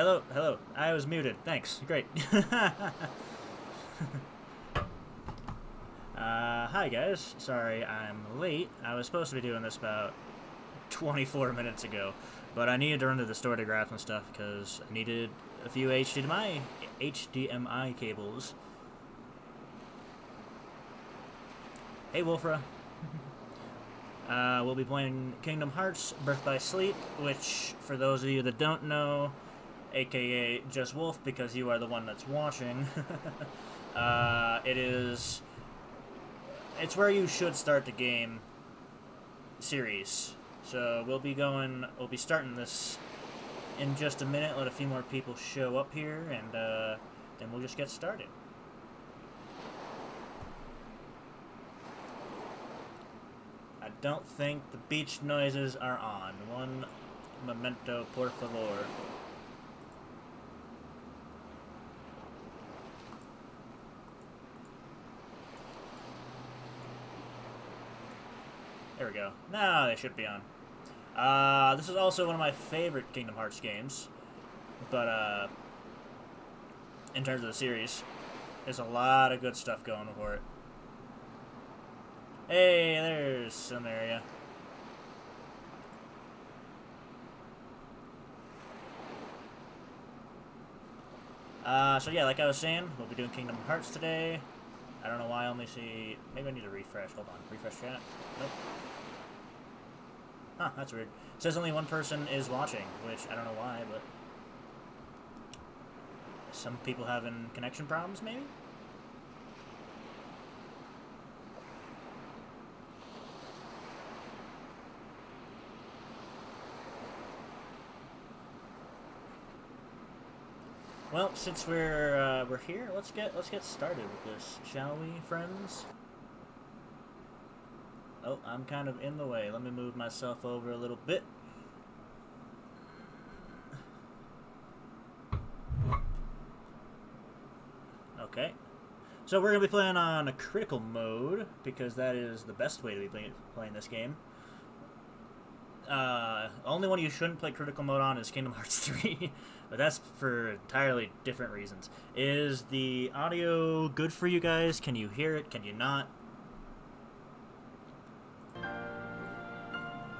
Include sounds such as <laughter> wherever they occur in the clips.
Hello, hello. I was muted. Thanks. Great. <laughs> uh, hi guys. Sorry I'm late. I was supposed to be doing this about 24 minutes ago, but I needed to run to the store to grab some stuff because I needed a few HDMI HDMI cables. Hey Wolfra. <laughs> Uh, we'll be playing Kingdom Hearts Birth by Sleep, which, for those of you that don't know, aka Just Wolf, because you are the one that's watching, <laughs> uh, it is. It's where you should start the game series. So we'll be going, we'll be starting this in just a minute, let a few more people show up here, and uh, then we'll just get started. I don't think the beach noises are on. One memento, por favor. There we go. Now they should be on. Uh, this is also one of my favorite Kingdom Hearts games. But, uh, in terms of the series, there's a lot of good stuff going for it. Hey, there's some area. Uh, so yeah, like I was saying, we'll be doing Kingdom Hearts today. I don't know why I only see... Maybe I need to refresh. Hold on. Refresh chat. Nope. Huh, that's weird. It says only one person is watching, which I don't know why, but... Some people having connection problems, maybe? Well, since we're uh, we're here, let's get let's get started with this, shall we, friends? Oh, I'm kind of in the way. Let me move myself over a little bit. Okay. So we're going to be playing on a critical mode, because that is the best way to be play playing this game. Uh, only one you shouldn't play critical mode on is Kingdom Hearts <laughs> 3, but that's for entirely different reasons. Is the audio good for you guys? Can you hear it? Can you not?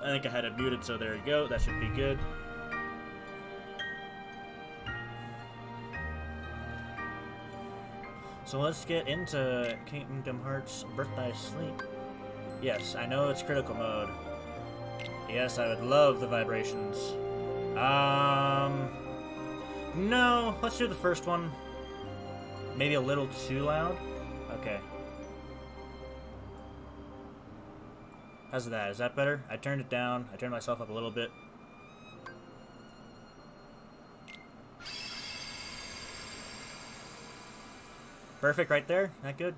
I think I had it muted, so there you go. That should be good. So let's get into Kingdom Hearts Birth by Sleep. Yes, I know it's critical mode. Yes, I would love the vibrations. Um... No, let's do the first one. Maybe a little too loud? Okay. How's that? Is that better? I turned it down. I turned myself up a little bit. Perfect right there? That good?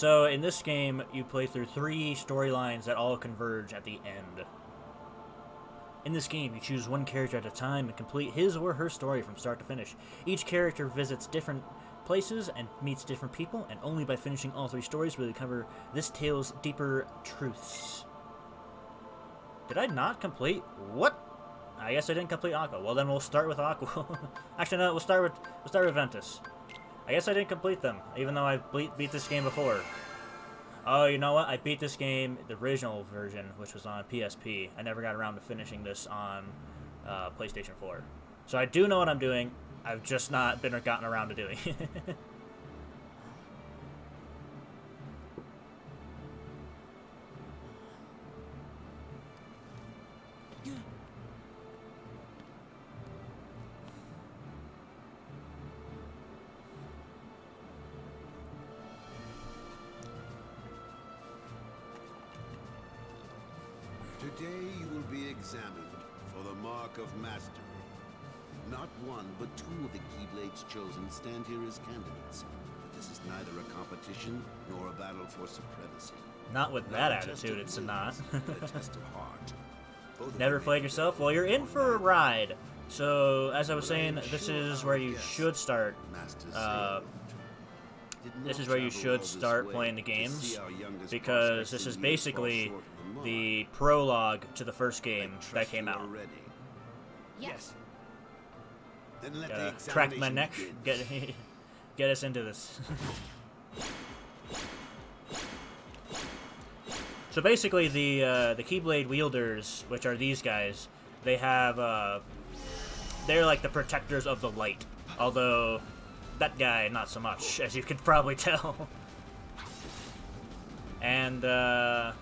So in this game, you play through three storylines that all converge at the end. In this game, you choose one character at a time and complete his or her story from start to finish. Each character visits different places and meets different people, and only by finishing all three stories will you cover this tale's deeper truths. Did I not complete? What? I guess I didn't complete Aqua. Well, then we'll start with Aqua. <laughs> Actually, no, we'll start with we'll start with Ventus. I guess I didn't complete them, even though I beat this game before. Oh, you know what? I beat this game, the original version, which was on PSP. I never got around to finishing this on uh, PlayStation 4. So I do know what I'm doing. I've just not been gotten around to doing it. <laughs> chosen stand here as candidates. But this is neither a competition nor a battle for supremacy. Not with that attitude, it's wins, not. a <laughs> test of heart. Both Never you may played yourself? Well, you're in for a ride. So, as I was saying, this is where you should start. Uh, this is where you should start playing the games, because this is in the years fall basically the prologue to the first game that came out. are. Yes. Then let Gotta crack my neck, get <laughs> get us into this. <laughs> so basically, the uh, the Keyblade wielders, which are these guys, they have uh, they're like the protectors of the light. Although that guy, not so much, as you could probably <laughs> tell. And uh,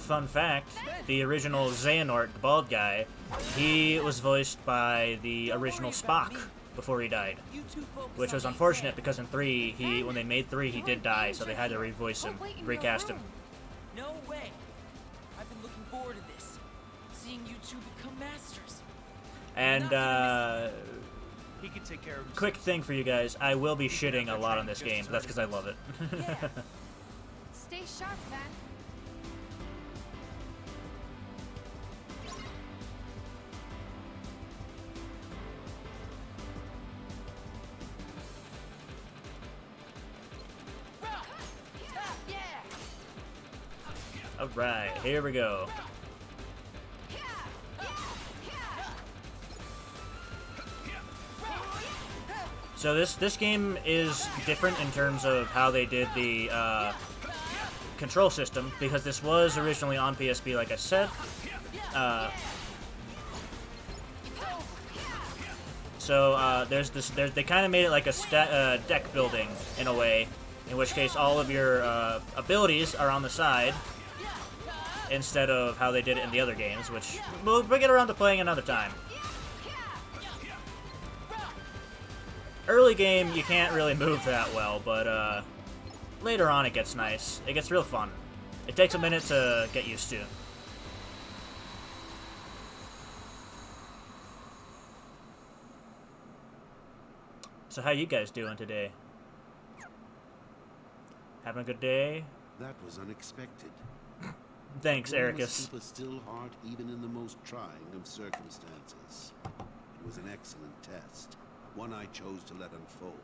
fun fact: the original Xehanort, the bald guy, he was voiced by the original Spock before he died You two focus which was unfortunate because in three he when they made three he did die so they had to revoice him wait in your recast him. No way. I've been looking forward to this. Seeing you two become masters. and uh He can take care of himself. quick thing for you guys i will be shitting a lot on this game but that's because i love it <laughs> Stay sharp, man. All right here we go so this this game is different in terms of how they did the uh, control system because this was originally on psp like i said uh, So uh, there's this. There, they kind of made it like a uh, deck building in a way, in which case all of your uh, abilities are on the side instead of how they did it in the other games, which we'll, get around to playing another time. Early game, you can't really move that well, but uh, later on it gets nice. It gets real fun. It takes a minute to get used to. So how you guys doing today? Having a good day? That was unexpected. Thanks, Ericus. Keep still heart even in the most trying of circumstances. It was an excellent test, one I chose to let unfold.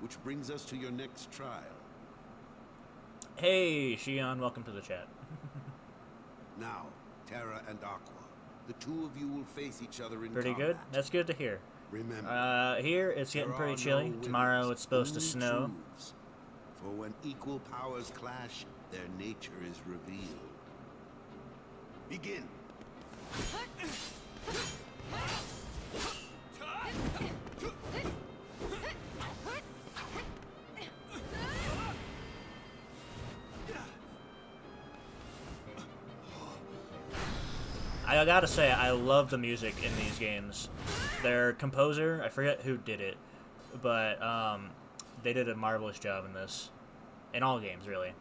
Which brings us to your next trial. Hey, Shion, welcome to the chat. <laughs> Now, Terra and Aqua, the two of you will face each other in Pretty combat. good? That's good to hear. Remember, Uh, here it's getting pretty chilly. no Tomorrow it's supposed to snow. For when equal powers clash, their nature is revealed. Begin. I gotta say, I love the music in these games. Their composer, I forget who did it, but um, they did a marvelous job in this. In all games, really.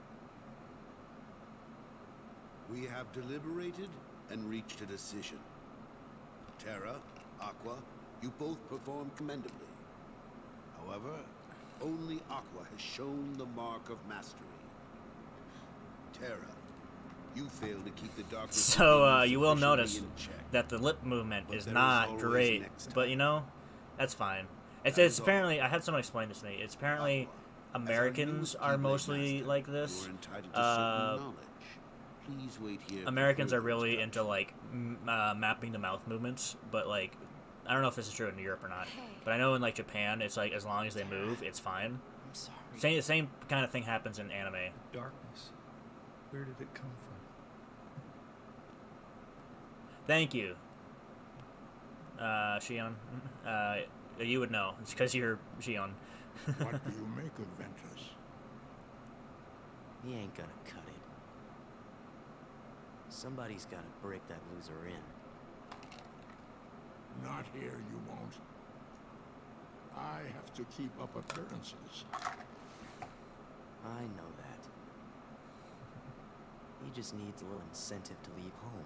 We have deliberated and reached a decision. Terra, Aqua, you both performed commendably. However, only Aqua has shown the mark of mastery. Terra, you failed to keep the darkness. So uh, you will notice that the lip movement But is not always great, but you know, that's fine. It's, it's apparently I had someone explain this to me. It's apparently Aqua, Americans are mostly master, like this. you are entitled to Uh. Please wait here Americans are further really into like m- uh, mapping the mouth movements, but like I don't know if this is true in Europe or not. Hey. But I know in like Japan, it's like as long as they move, it's fine. I'm sorry. Same same kind of thing happens in anime. Darkness. Where did it come from? Thank you, uh, Shion. Uh, you would know. It's because you're Shion. what do <laughs> you make of Ventus? He ain't gonna cut it. Somebody's gotta break that loser in. Not here, you won't. I have to keep up appearances. I know that. He just needs a little incentive to leave home.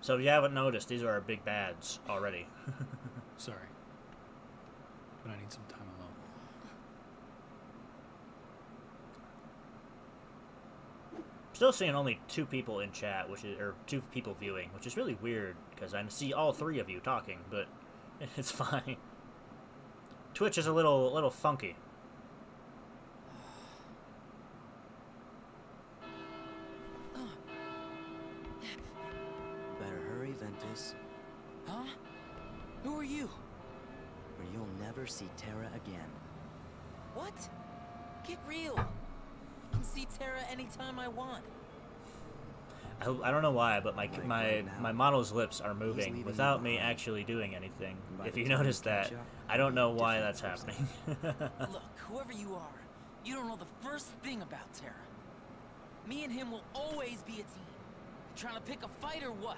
So if you haven't noticed, these are our big bads already. <laughs> Sorry. But I need some time still seeing only two people in chat, which is or two people viewing, which is really weird because I see all three of you talking, but <laughs> it's fine. Twitch is a little a little funky. <sighs> Better hurry, Ventus, Huh? Who are you? or you'll never see Terra again. What? Get real. I can see Terra anytime I want. I, I don't know why, but my Like my right my model's lips are moving without me behind. actually doing anything. By If you notice that, up, I don't know why that's person. happening. <laughs> Look, whoever you are, you don't know the first thing about Terra. Me and him will always be a team. Trying to pick a fight or what?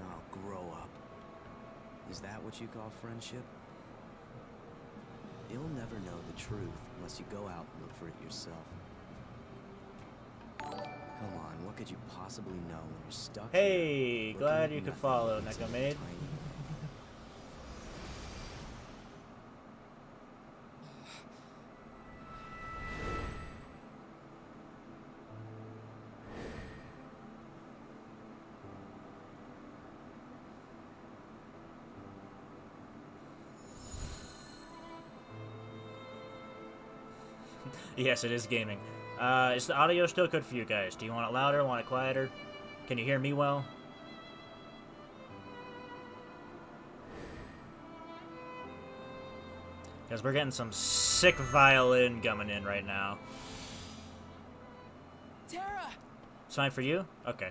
Oh, grow up. Is that what you call friendship? You'll never know the truth unless you go out and look for it yourself. Come on, what could you possibly know when you're stuck hey, glad you could follow, Neko Maid. Yes, it is gaming. Uh, is the audio still good for you guys? Do you want it louder? Want it quieter? Can you hear me well? Because we're getting some sick violin coming in right now. Terra! It's fine for you? Okay.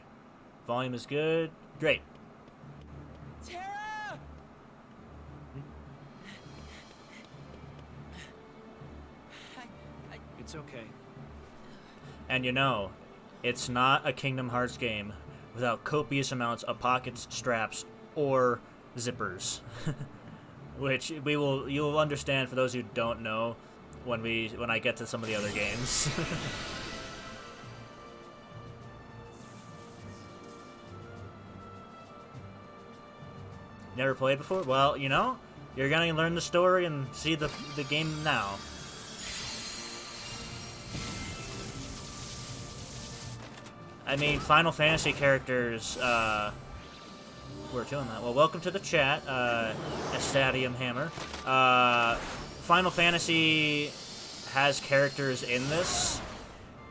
Volume is good. Great. It's okay. And you know, it's not a Kingdom Hearts game without copious amounts of pockets, straps, or zippers. <laughs> Which we will you'll understand for those who don't know when we when I get to some of the other games. <laughs> Never played before? Well, you know, you're gonna learn the story and see the the game now. I mean, Final Fantasy characters, uh, we're doing that. Well, welcome to the chat, uh, Estadium Hammer. Uh, Final Fantasy has characters in this.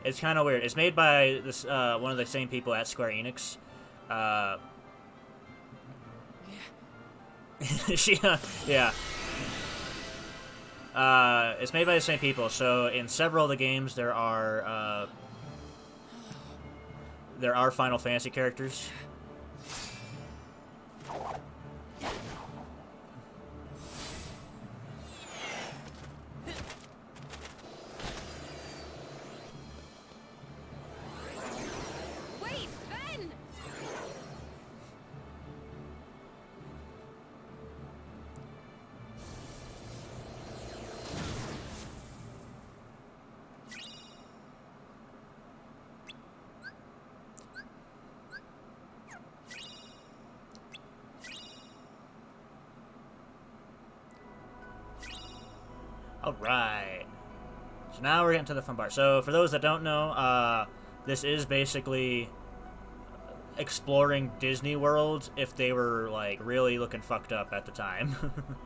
It's kind of weird. It's made by this, uh, one of the same people at Square Enix. Uh, <laughs> she, uh, yeah. Uh, it's made by the same people, so in several of the games there are, uh, there are Final Fantasy characters. To the fun part. So for those that don't know, uh, this is basically exploring Disney World if they were like really looking fucked up at the time. <laughs>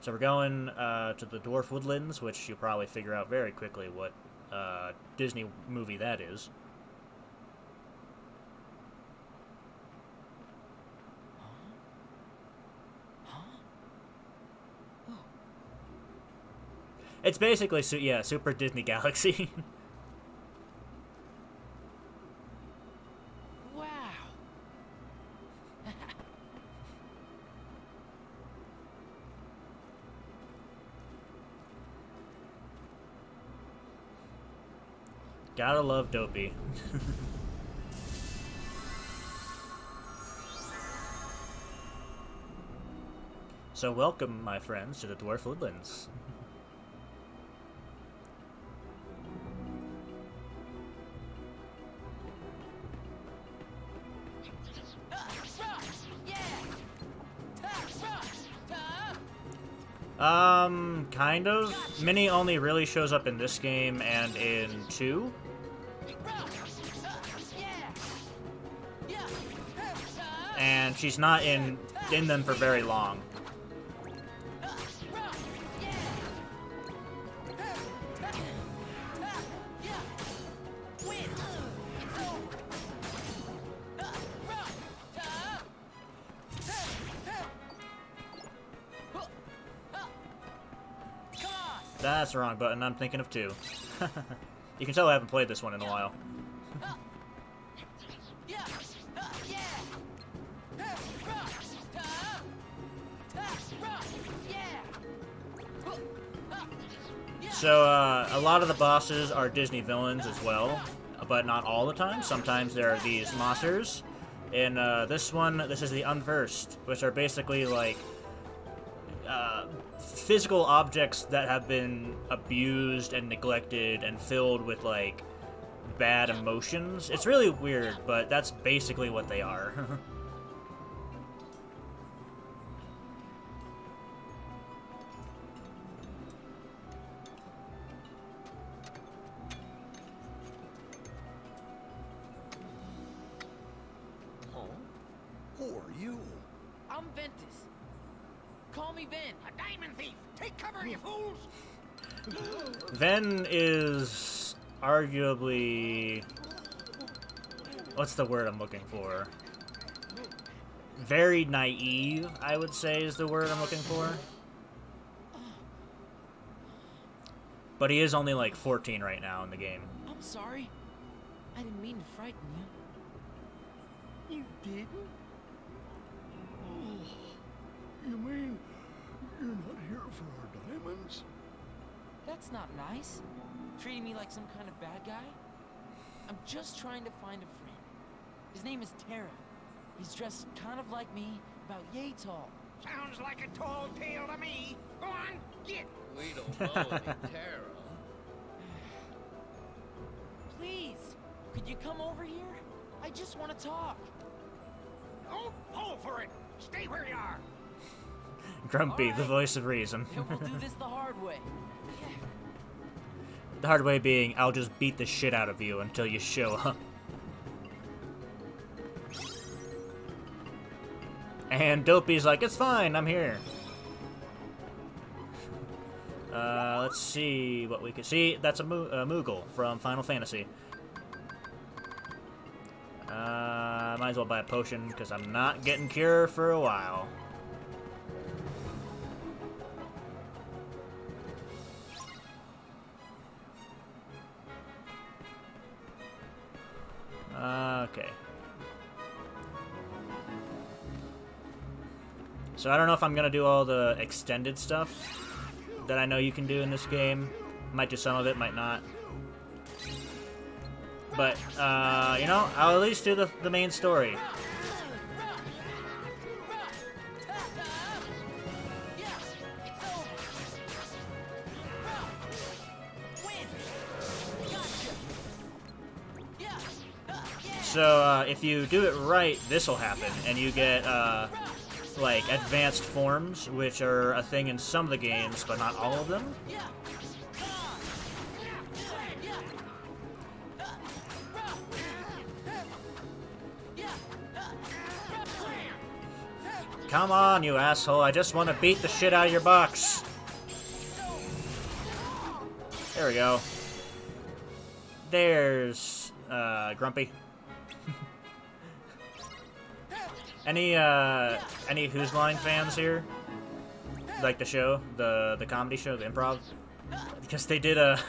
so we're going uh, to the Dwarf Woodlands, which you'll probably figure out very quickly what uh, Disney movie that is. It's basically, su- yeah, Super Disney Galaxy. <laughs> wow. Gotta love Dopey. <laughs> so welcome, my friends, to the Dwarf Woodlands. <laughs> kind of. Minnie only really shows up in this game and in 2. And she's not in in them for very long. The wrong button. I'm thinking of two. <laughs> you can tell I haven't played this one in a while. So, uh, a lot of the bosses are Disney villains as well, but not all the time. Sometimes there are these monsters. In uh, this one, this is the Unversed, which are basically like physical objects that have been abused and neglected and filled with like bad emotions. It's really weird, but that's basically what they are. <laughs> Who are you? I'm Ventus. Call me Ven. A diamond thief! Take cover, you fools! Ven is arguably what's the word I'm looking for? Very naive, I would say is the word I'm looking for. But he is only like 14 right now in the game. I'm sorry. I didn't mean to frighten you. You didn't? You mean you're not here for our diamonds? That's not nice. Treating me like some kind of bad guy. I'm just trying to find a friend. His name is Terra. He's dressed kind of like me, about yay tall. Sounds like a tall tale to me. Go on, get! We don't know any <laughs> Terra. <sighs> Please, could you come over here? I just want to talk. Don't fall for it! Stay where you are! Grumpy, the voice of reason. We'll do this the hard way. the hard way being, I'll just beat the shit out of you until you show up. And Dopey's like, it's fine, I'm here. Uh, let's see what we can see. That's a, Mo a Moogle from Final Fantasy. Uh, might as well buy a potion because I'm not getting cure for a while. Okay. So I don't know if I'm gonna do all the extended stuff that I know you can do in this game. Might do some of it, might not. But, uh, you know, I'll at least do the, the main story. So, uh, if you do it right, this will happen, and you get, uh, like, advanced forms, which are a thing in some of the games, but not all of them. Come on, you asshole, I just want to beat the shit out of your box. There we go. There's, uh, Grumpy. Any uh any Whose Line fans here? Like the show, the the comedy show, the improv? Because they did a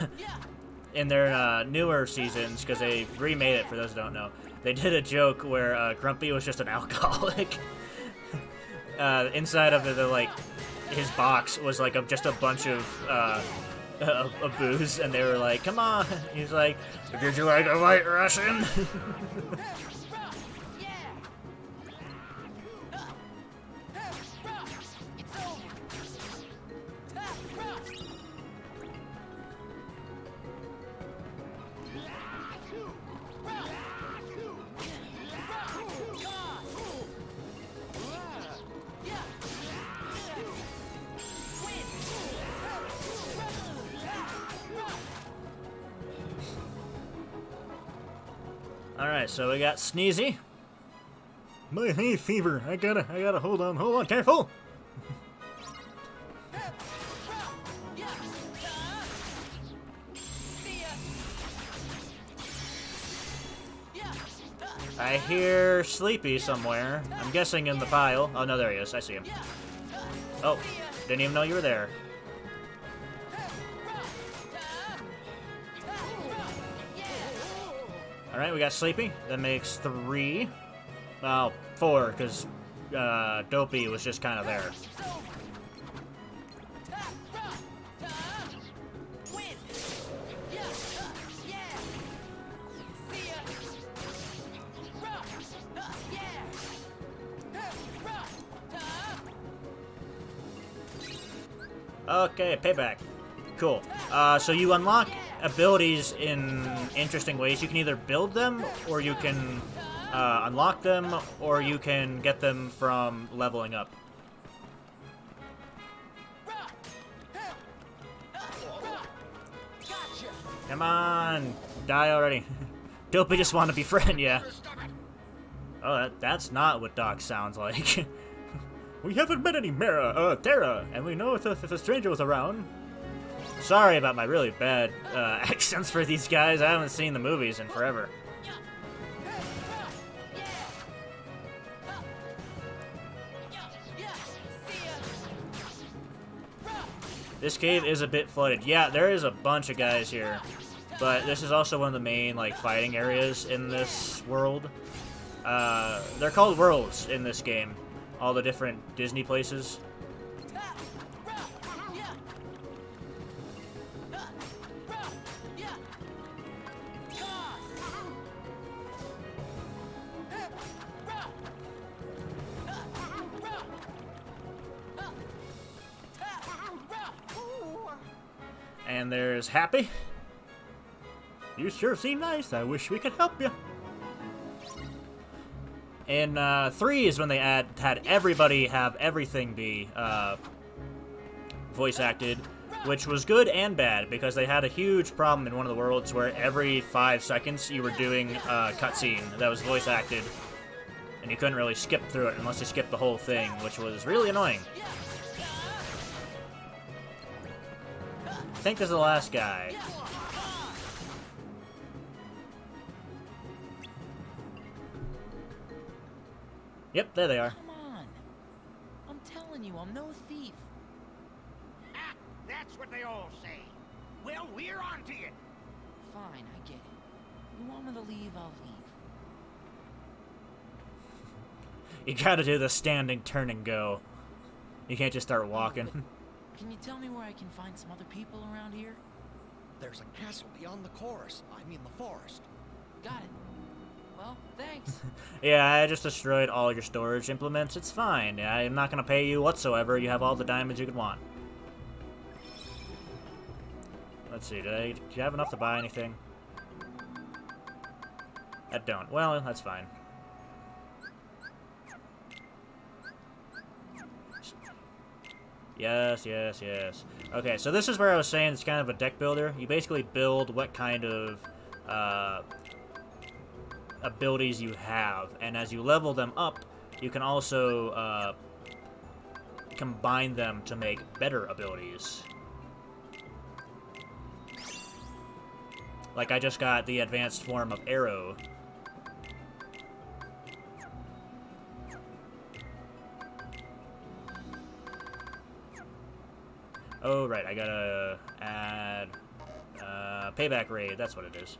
<laughs> in their uh, newer seasons, because they remade it for those who don't know. They did a joke where uh, Grumpy was just an <laughs> alcoholic. <laughs> uh, inside of the, the like his box was like a, just a bunch of uh, of, of booze, and they were like, "Come on!" He's like, "Did you like a white Russian?" So we got Sneezy. My hay fever. I gotta, I gotta hold on, hold on, careful! I hear Sleepy somewhere. I'm guessing in the pile. Oh, no, there he is. I see him. Oh, didn't even know you were there. Alright, we got Sleepy. That makes three. Well, four, because uh, Dopey was just kind of there. Okay, payback. Cool. Uh, so you unlock abilities in interesting ways. You can either build them, or you can uh, unlock them, or you can get them from leveling up. Come on, die already. <laughs> Dopey just want to be friend, yeah. Oh, that, that's not what Doc sounds like. <laughs> we haven't met any Mara, uh, Terra, and we know if if a stranger was around. Sorry about my really bad uh, <laughs> accents for these guys. I haven't seen the movies in forever. This cave is a bit flooded. Yeah, there is a bunch of guys here. But this is also one of the main, like, fighting areas in this world. Uh, they're called worlds in this game. All the different Disney places. And there's Happy. You sure seem nice. I wish we could help you. In uh, 3 is when they add, had everybody have everything be uh, voice acted, which was good and bad because they had a huge problem in one of the worlds where every five seconds you were doing a cutscene that was voice acted, and you couldn't really skip through it unless you skipped the whole thing, which was really annoying. I think this is the last guy. Yep, there they are. Come on. I'm telling you, I'm no thief. Ah, that's what they all say. Well, we're on to you. Fine, I get it. You want me to leave, I'll leave. You gotta do the standing turn and go. You can't just start walking. <laughs> Can you tell me where I can find some other people around here? There's a castle beyond the chorus. I mean the forest. Got it. Well, thanks. <laughs> yeah, I just destroyed all your storage implements. It's fine. I'm not gonna pay you whatsoever. You have all the diamonds you could want. Let's see, did I, do you have enough to buy anything? I don't. Well, that's fine. Yes, yes, yes. Okay, so this is where I was saying it's kind of a deck builder. You basically build what kind of uh, abilities you have, and as you level them up, you can also uh, combine them to make better abilities. Like I just got the advanced form of Aero. Oh, right, I gotta add uh, Payback Raid, that's what it is.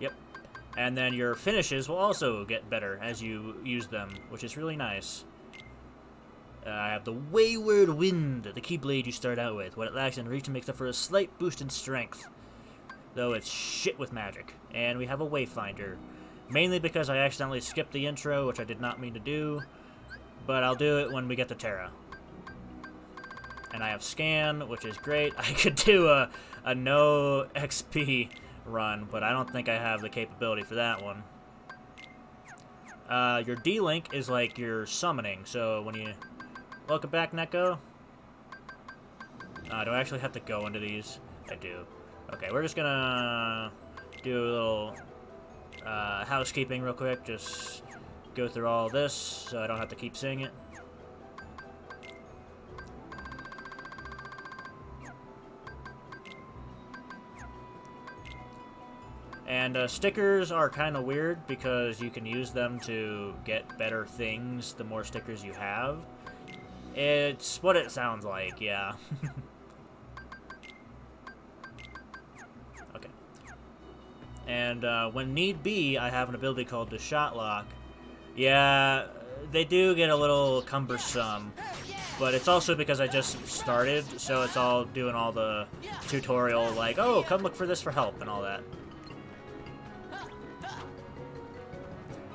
Yep. And then your finishes will also get better as you use them, which is really nice. Uh, I have the Wayward Wind, the Keyblade you start out with. What it lacks in reach makes up for a slight boost in strength, though it's shit with magic. And we have a Wayfinder, mainly because I accidentally skipped the intro, which I did not mean to do, but I'll do it when we get to Terra. And I have Scan, which is great. <laughs> I could do a, a no XP run, but I don't think I have the capability for that one. Uh, your D-Link is like your summoning, so when you... Welcome back, Neko. Uh, do I actually have to go into these? I do. Okay, we're just gonna do a little uh, housekeeping real quick. Just go through all this so I don't have to keep seeing it. And uh, stickers are kind of weird because you can use them to get better things the more stickers you have. It's what it sounds like, yeah. <laughs> okay. And uh, when need be, I have an ability called the Shot Lock. Yeah, they do get a little cumbersome, but it's also because I just started, so it's all doing all the tutorial, like, oh, come look for this for help and all that.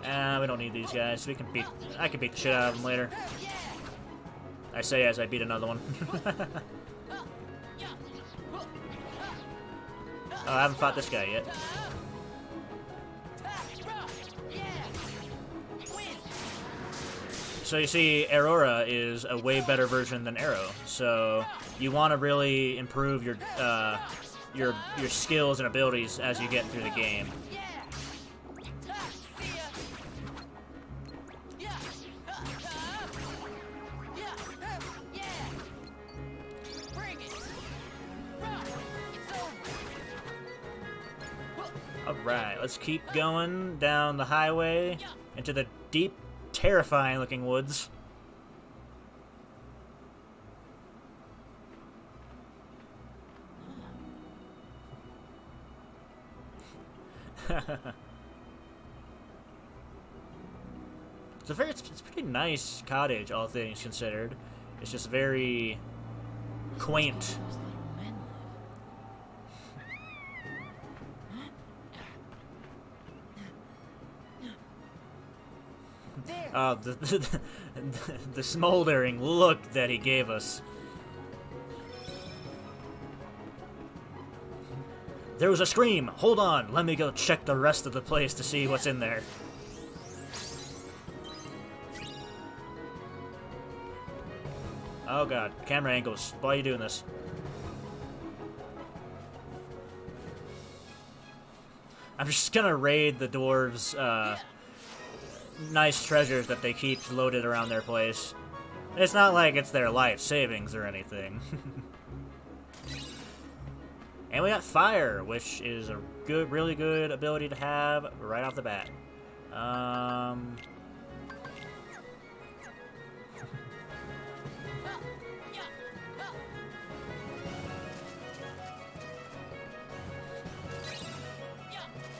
Ah, we don't need these guys. We can beat. I can beat the shit out of them later. I say as I beat another one. <laughs> oh, I haven't fought this guy yet. So you see, Aerora is a way better version than Aero. So you want to really improve your uh, your your skills and abilities as you get through the game. Alright, let's keep going down the highway into the deep, terrifying looking woods. <laughs> it's a very, it's, it's pretty nice cottage, all things considered. It's just very quaint. Uh, the, <laughs> the, the smoldering look that he gave us. There was a scream! Hold on, let me go check the rest of the place to see what's in there. Oh god, camera angles. Why are you doing this? I'm just gonna raid the dwarves, uh, nice treasures that they keep loaded around their place. It's not like it's their life savings or anything. <laughs> and we got fire, which is a good, really good ability to have right off the bat. Um... <laughs>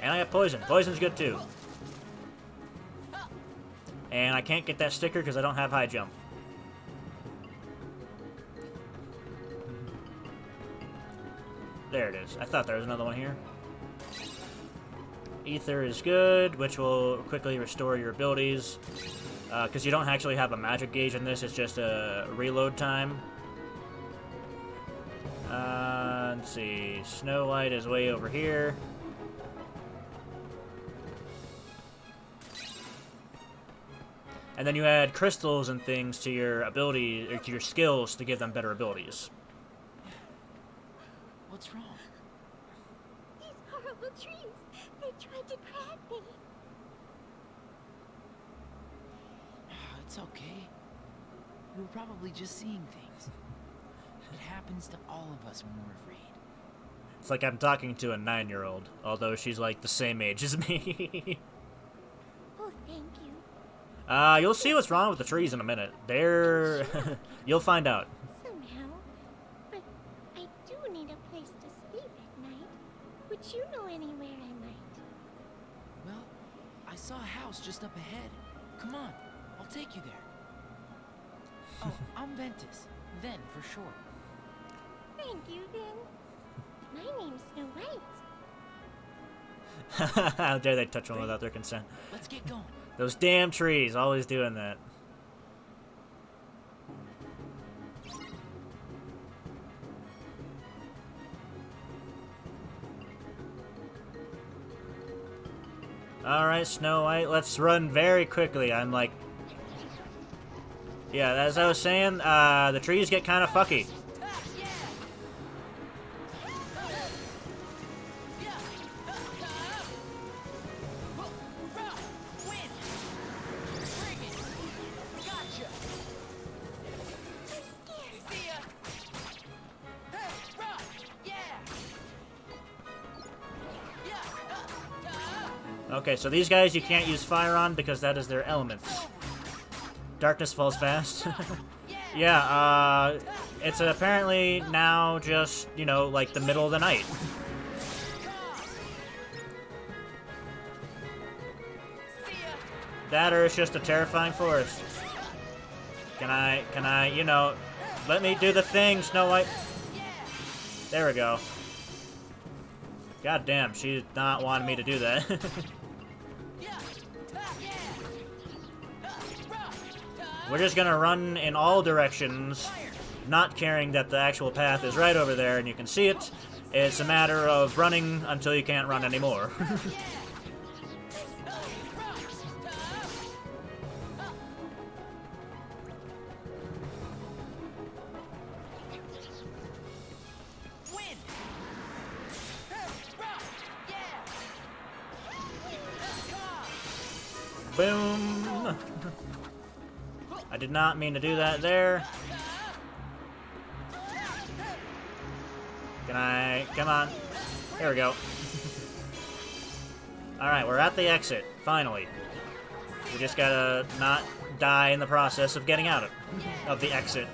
And I got poison. Poison's good too. And I can't get that sticker because I don't have high jump. There it is. I thought there was another one here. Ether is good, which will quickly restore your abilities. Because uh, you don't actually have a magic gauge in this, it's just a reload time. Uh, let's see. Snow White is way over here. And then you add crystals and things to your ability, or to your skills to give them better abilities. What's wrong? These horrible trees. They tried to grab me. Ah, it's okay. We were probably just seeing things. It happens to all of us when we're afraid. It's like I'm talking to a nine-year-old, although she's like the same age as me. <laughs> Thank you. uh, you'll see what's wrong with the trees in a minute. They're... <laughs> you'll find out. Somehow. But I do need a place to sleep at night. Would you know anywhere I might? Well, I saw a house just up ahead. Come on, I'll take you there. <laughs> Oh, I'm Ventus. Then, for sure. Thank you, then. My name's Snow White. <laughs> How dare they touch one without their consent. Let's get going. Those damn trees, always doing that. Alright, Snow White, let's run very quickly. I'm like... Yeah, as I was saying, uh, the trees get kind of fucky. Okay, so these guys you can't use fire on because that is their elements. Darkness falls fast. <laughs> yeah, uh, it's apparently now just, you know, like the middle of the night. That or it's just a terrifying forest. Can I, can I, you know, let me do the thing, Snow White. There we go. God damn, she's not wanting me to do that. <laughs> We're just gonna run in all directions, not caring that the actual path is right over there and you can see it. It's a matter of running until you can't run anymore. <laughs> did not mean to do that there. Can I... Come on. There we go. <laughs> Alright, we're at the exit, finally. We just gotta not die in the process of getting out of, of the exit.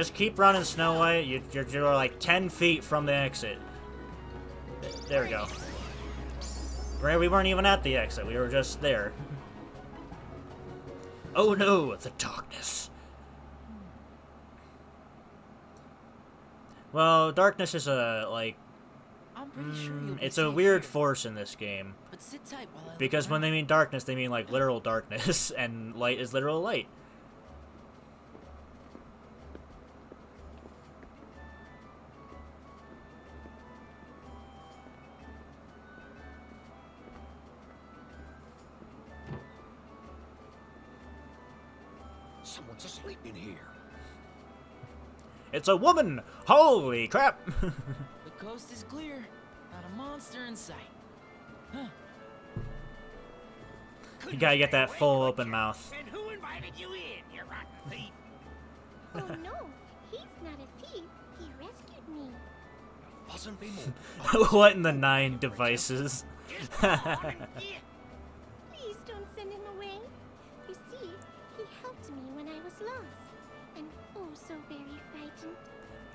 Just keep running, Snow White. You, you're, you're like 10 feet from the exit. There we go. Right, we weren't even at the exit. We were just there. Oh no, the darkness. Well, darkness is a, like, mm, it's a weird force in this game. Because when they mean darkness, they mean, like, literal darkness, <laughs> and light is literal light. It's a woman! Holy crap! <laughs> the coast is clear. Not a monster in sight. Huh. You gotta get that full open mouth. And who invited you in, you rotten thief? <laughs> oh no, he's not a thief. He rescued me. Mustn't be more. <laughs> what in the nine devices?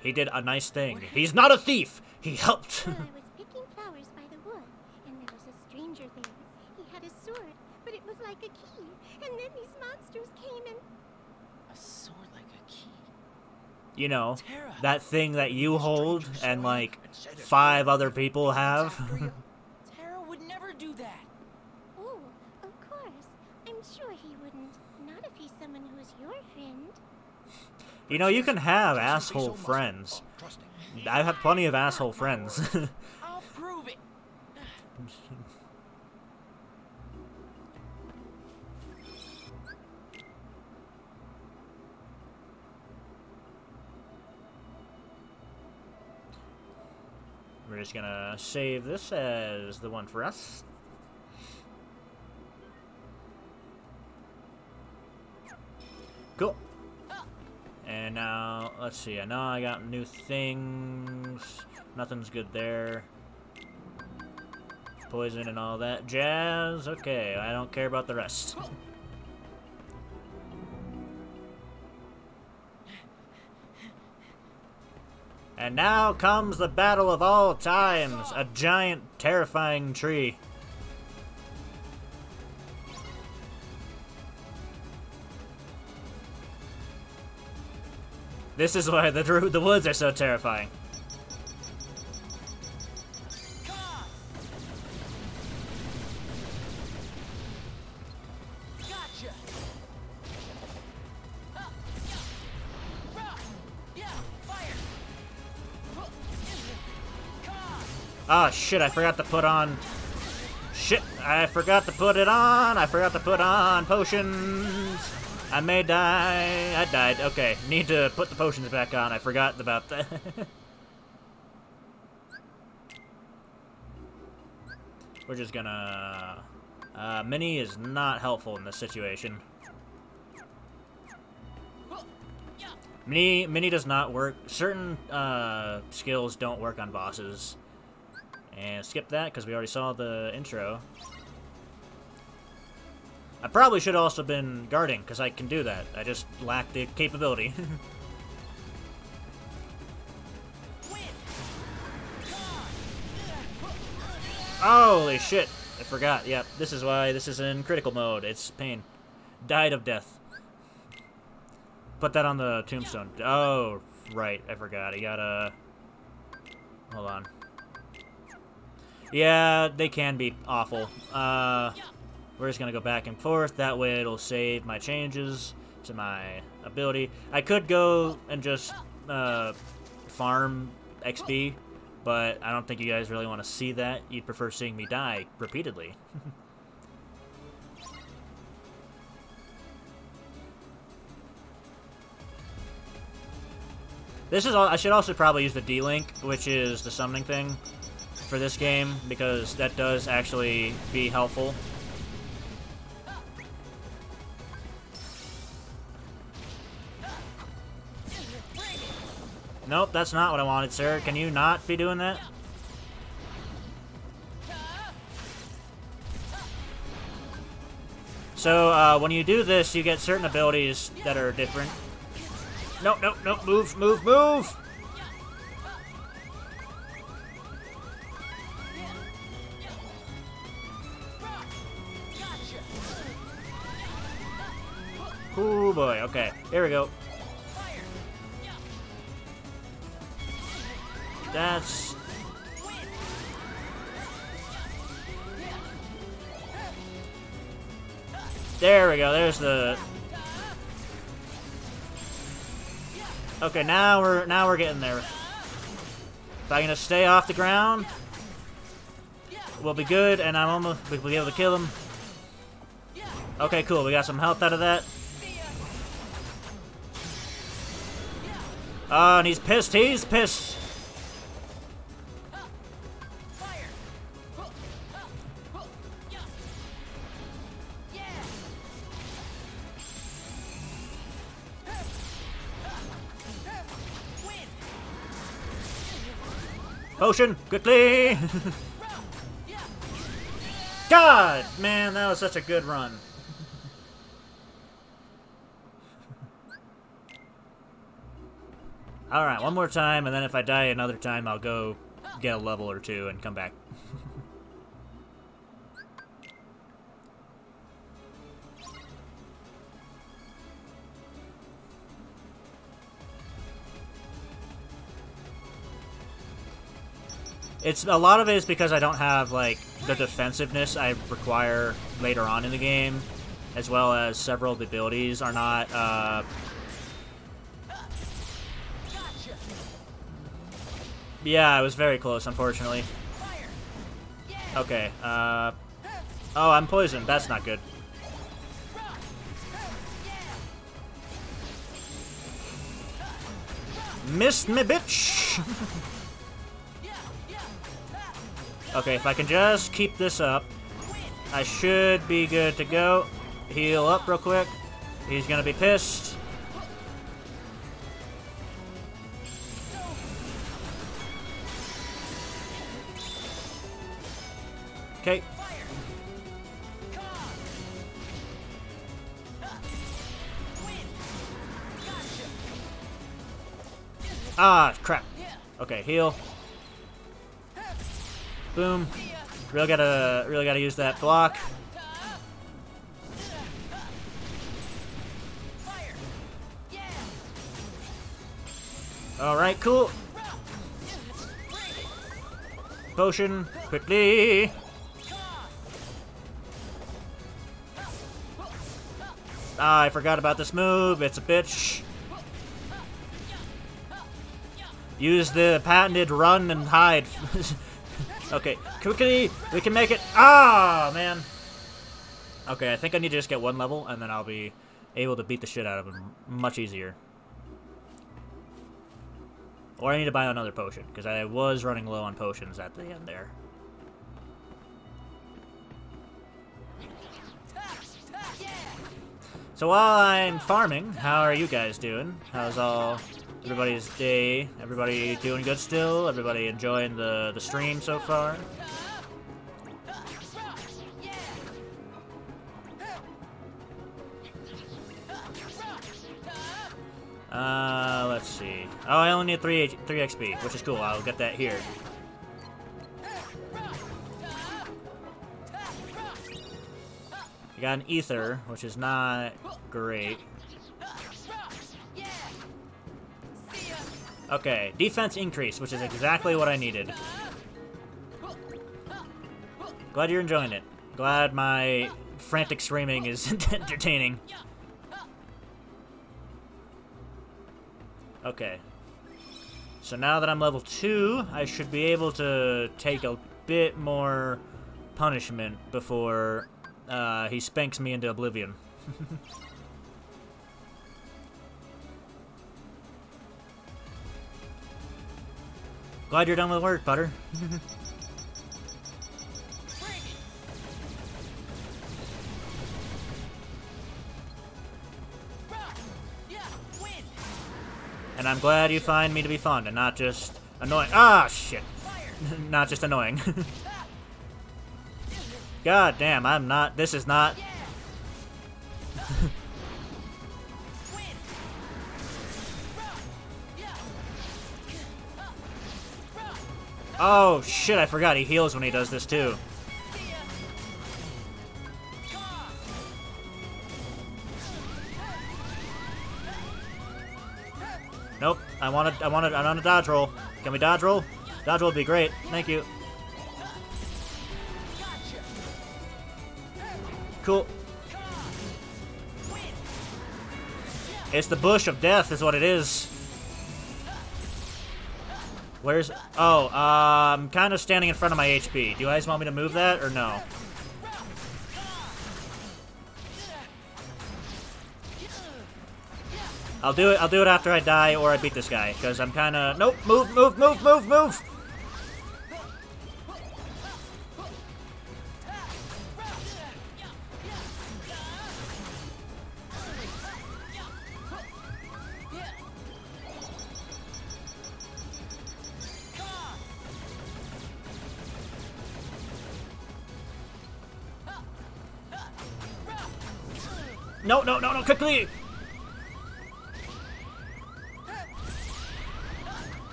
He did a nice thing. He's not a thief! He helped! Well, I was picking flowers by the wood, and there was a stranger there. He had a sword, but it was like a key. And then these monsters came and A sword like a key. you know, Terra. that thing that you hold and like five other people have. Terra would never do that. Oh, of course. I'm sure he wouldn't. Not if he's someone who's your friend. You know, you can have asshole friends. I've had plenty of asshole friends. <laughs> I'll prove it. We're just gonna save this as the one for us. Cool. And now, let's see. I know I got new things. Nothing's good there. Poison and all that jazz. Okay, I don't care about the rest. And now comes the battle of all times, a giant, terrifying tree. This is why the the woods are so terrifying. Ah, shit, I forgot to put on... Shit, I forgot to put it on. I forgot to put on potions. I may die. I died. Okay, need to put the potions back on. I forgot about that. <laughs> We're just gonna... Uh, Mini is not helpful in this situation. Mini mini does not work. Certain uh, skills don't work on bosses. And skip that because we already saw the intro. I probably should have also been guarding because I can do that. I just lack the capability. <laughs> Holy shit! I forgot. Yep, this is why this is in critical mode. It's pain. Died of death. Put that on the tombstone. Oh, right. I forgot. I gotta... Hold on. Yeah, they can be awful. Uh, we're just gonna go back and forth. That way it'll save my changes to my ability. I could go and just uh, farm XP, but I don't think you guys really want to see that. You'd prefer seeing me die repeatedly. <laughs> This is all, I should also probably use the D-Link, which is the summoning thing for this game, because that does actually be helpful. Nope, that's not what I wanted, sir. Can you not be doing that? So, uh, when you do this, you get certain abilities that are different. No, no, no, move, move, move! Oh boy, okay. Here we go. That's... There we go, there's the... Okay, now we're now we're getting there. If I can just stay off the ground, we'll be good, and I'm almost we'll be able to kill him. Okay, cool. We got some health out of that. Oh, and he's pissed. He's pissed. Potion, quickly! <laughs> God, man, that was such a good run. Alright, one more time, and then if I die another time, I'll go get a level or two and come back. It's a lot of it is because I don't have like the defensiveness I require later on in the game, as well as several of the abilities are not. Uh, yeah, I was very close, unfortunately. Okay. Uh, oh, I'm poisoned. That's not good. Missed me, bitch! <laughs> Okay, if I can just keep this up, I should be good to go. Heal up real quick. He's gonna be pissed. Okay. Ah, crap. Okay, heal. Boom. Really gotta, really gotta use that block. All right, cool. Potion, quickly. Ah, I forgot about this move. It's a bitch. Use the patented run and hide. <laughs> Okay, quickly, we can make it. Ah, man. Okay, I think I need to just get one level, and then I'll be able to beat the shit out of him much easier. Or I need to buy another potion, because I was running low on potions at the end there. So while I'm farming, how are you guys doing? How's all everybody's day? Everybody doing good still? Everybody enjoying the, the stream so far? Uh, let's see. Oh, I only need 3, H 3 XP, which is cool. I'll get that here. I got an ether, which is not great. Okay, defense increase, which is exactly what I needed. Glad you're enjoying it. Glad my frantic screaming is <laughs> entertaining. Okay. So now that I'm level 2, I should be able to take a bit more punishment before uh, he spanks me into oblivion. <laughs> Glad you're done with work, Butter. and I'm glad you find me to be fun and not just annoying. Ah, shit. <laughs> not just annoying. <laughs> God damn, I'm not. This is not. <laughs> oh shit, I forgot he heals when he does this too. Nope, I want to, I want to, I want a dodge roll. Can we dodge roll? Dodge roll would be great. Thank you. Cool. It's the bush of death is what it is. Where's... Oh, uh, I'm kind of standing in front of my HP. Do you guys want me to move that, or no? I'll do it. I'll do it after I die or I beat this guy, because I'm kind of... Nope, move, move, move, move, move! No, no, no, no, quickly!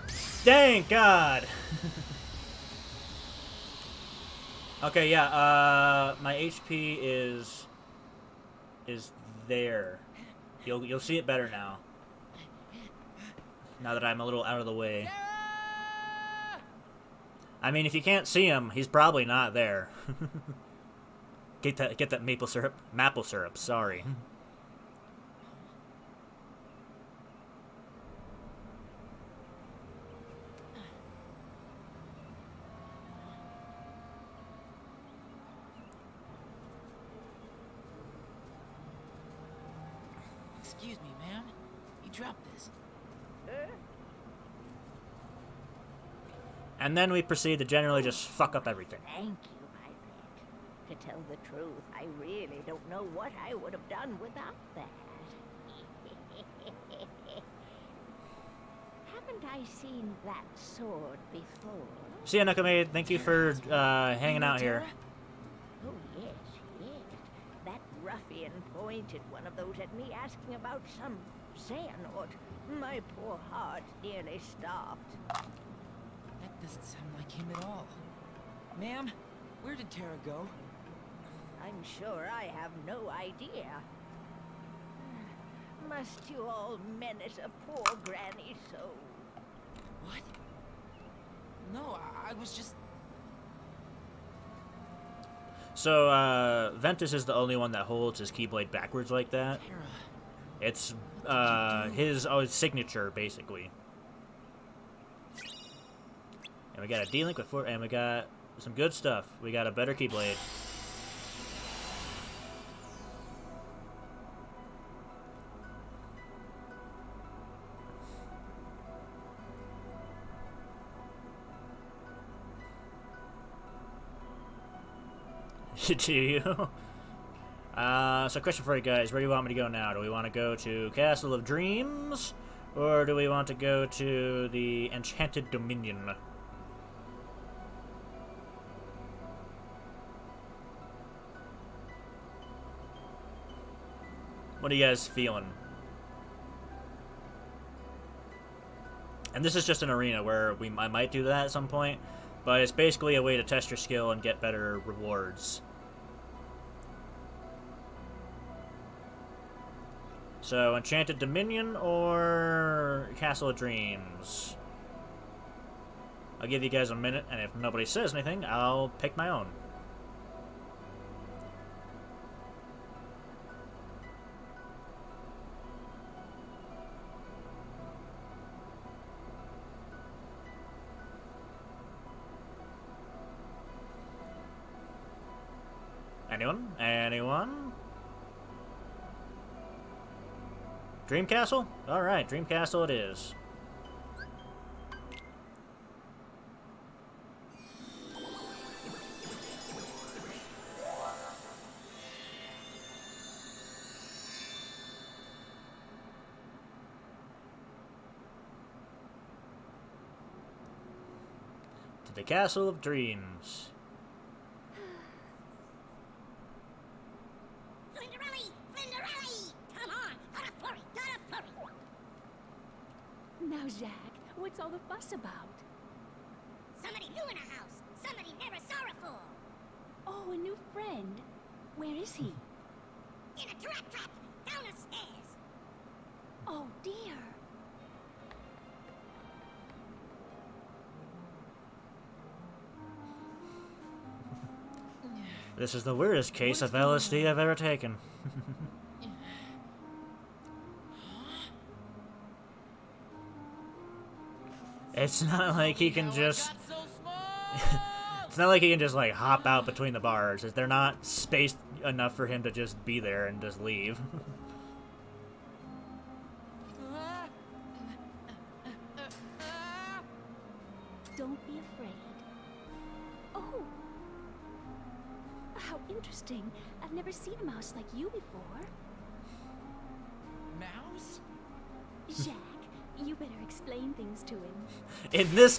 Thank God! <laughs> okay, yeah, uh, my HP is... is there. You'll, you'll see it better now. Now that I'm a little out of the way. I mean, if you can't see him, he's probably not there. <laughs> Get that get that maple syrup. Maple syrup, sorry. Hmm. Excuse me, ma'am. You dropped this. And then we proceed to generally just fuck up everything. Thank you, my pet. To tell the truth, I really don't know what I would have done without that. <laughs> Haven't I seen that sword before? See ya, Nakamaid. Thank you for uh, hanging out here. Oh, yes, yes. That ruffian pointed one of those at me asking about some Xehanort. My poor heart nearly stopped. That doesn't sound like him at all. Ma'am, where did Terra go? I'm sure I have no idea. Must you all menace a poor granny so? What? No, I, I was just... So, uh, Ventus is the only one that holds his Keyblade backwards like that. Terra. It's, uh, his, oh, his signature, basically. And we got a D-Link with four, and we got some good stuff. We got a better Keyblade. <laughs> Do you? Uh, so question for you guys, where do you want me to go now? Do we want to go to Castle of Dreams? Or do we want to go to the Enchanted Dominion? What are you guys feeling? And this is just an arena where we I might do that at some point, but it's basically a way to test your skill and get better rewards. So, Enchanted Dominion or Castle of Dreams? I'll give you guys a minute, and if nobody says anything, I'll pick my own. Anyone? Anyone? Dreamcastle? Alright, Dreamcastle it is. To the Castle of Dreams. Cinderelly! Cinderelly! Come on! Not a flurry! Not a flurry! Now, Jaq, what's all the fuss about? Somebody new in a house! Somebody never saw before! Oh, a new friend. Where is he? In a trap trap! Down the stairs! Oh, dear. This is the weirdest case of LSD I've ever taken. It's not like he can just. <laughs> it's not like he can just like hop out between the bars. They're not spaced enough for him to just be there and just leave. <laughs>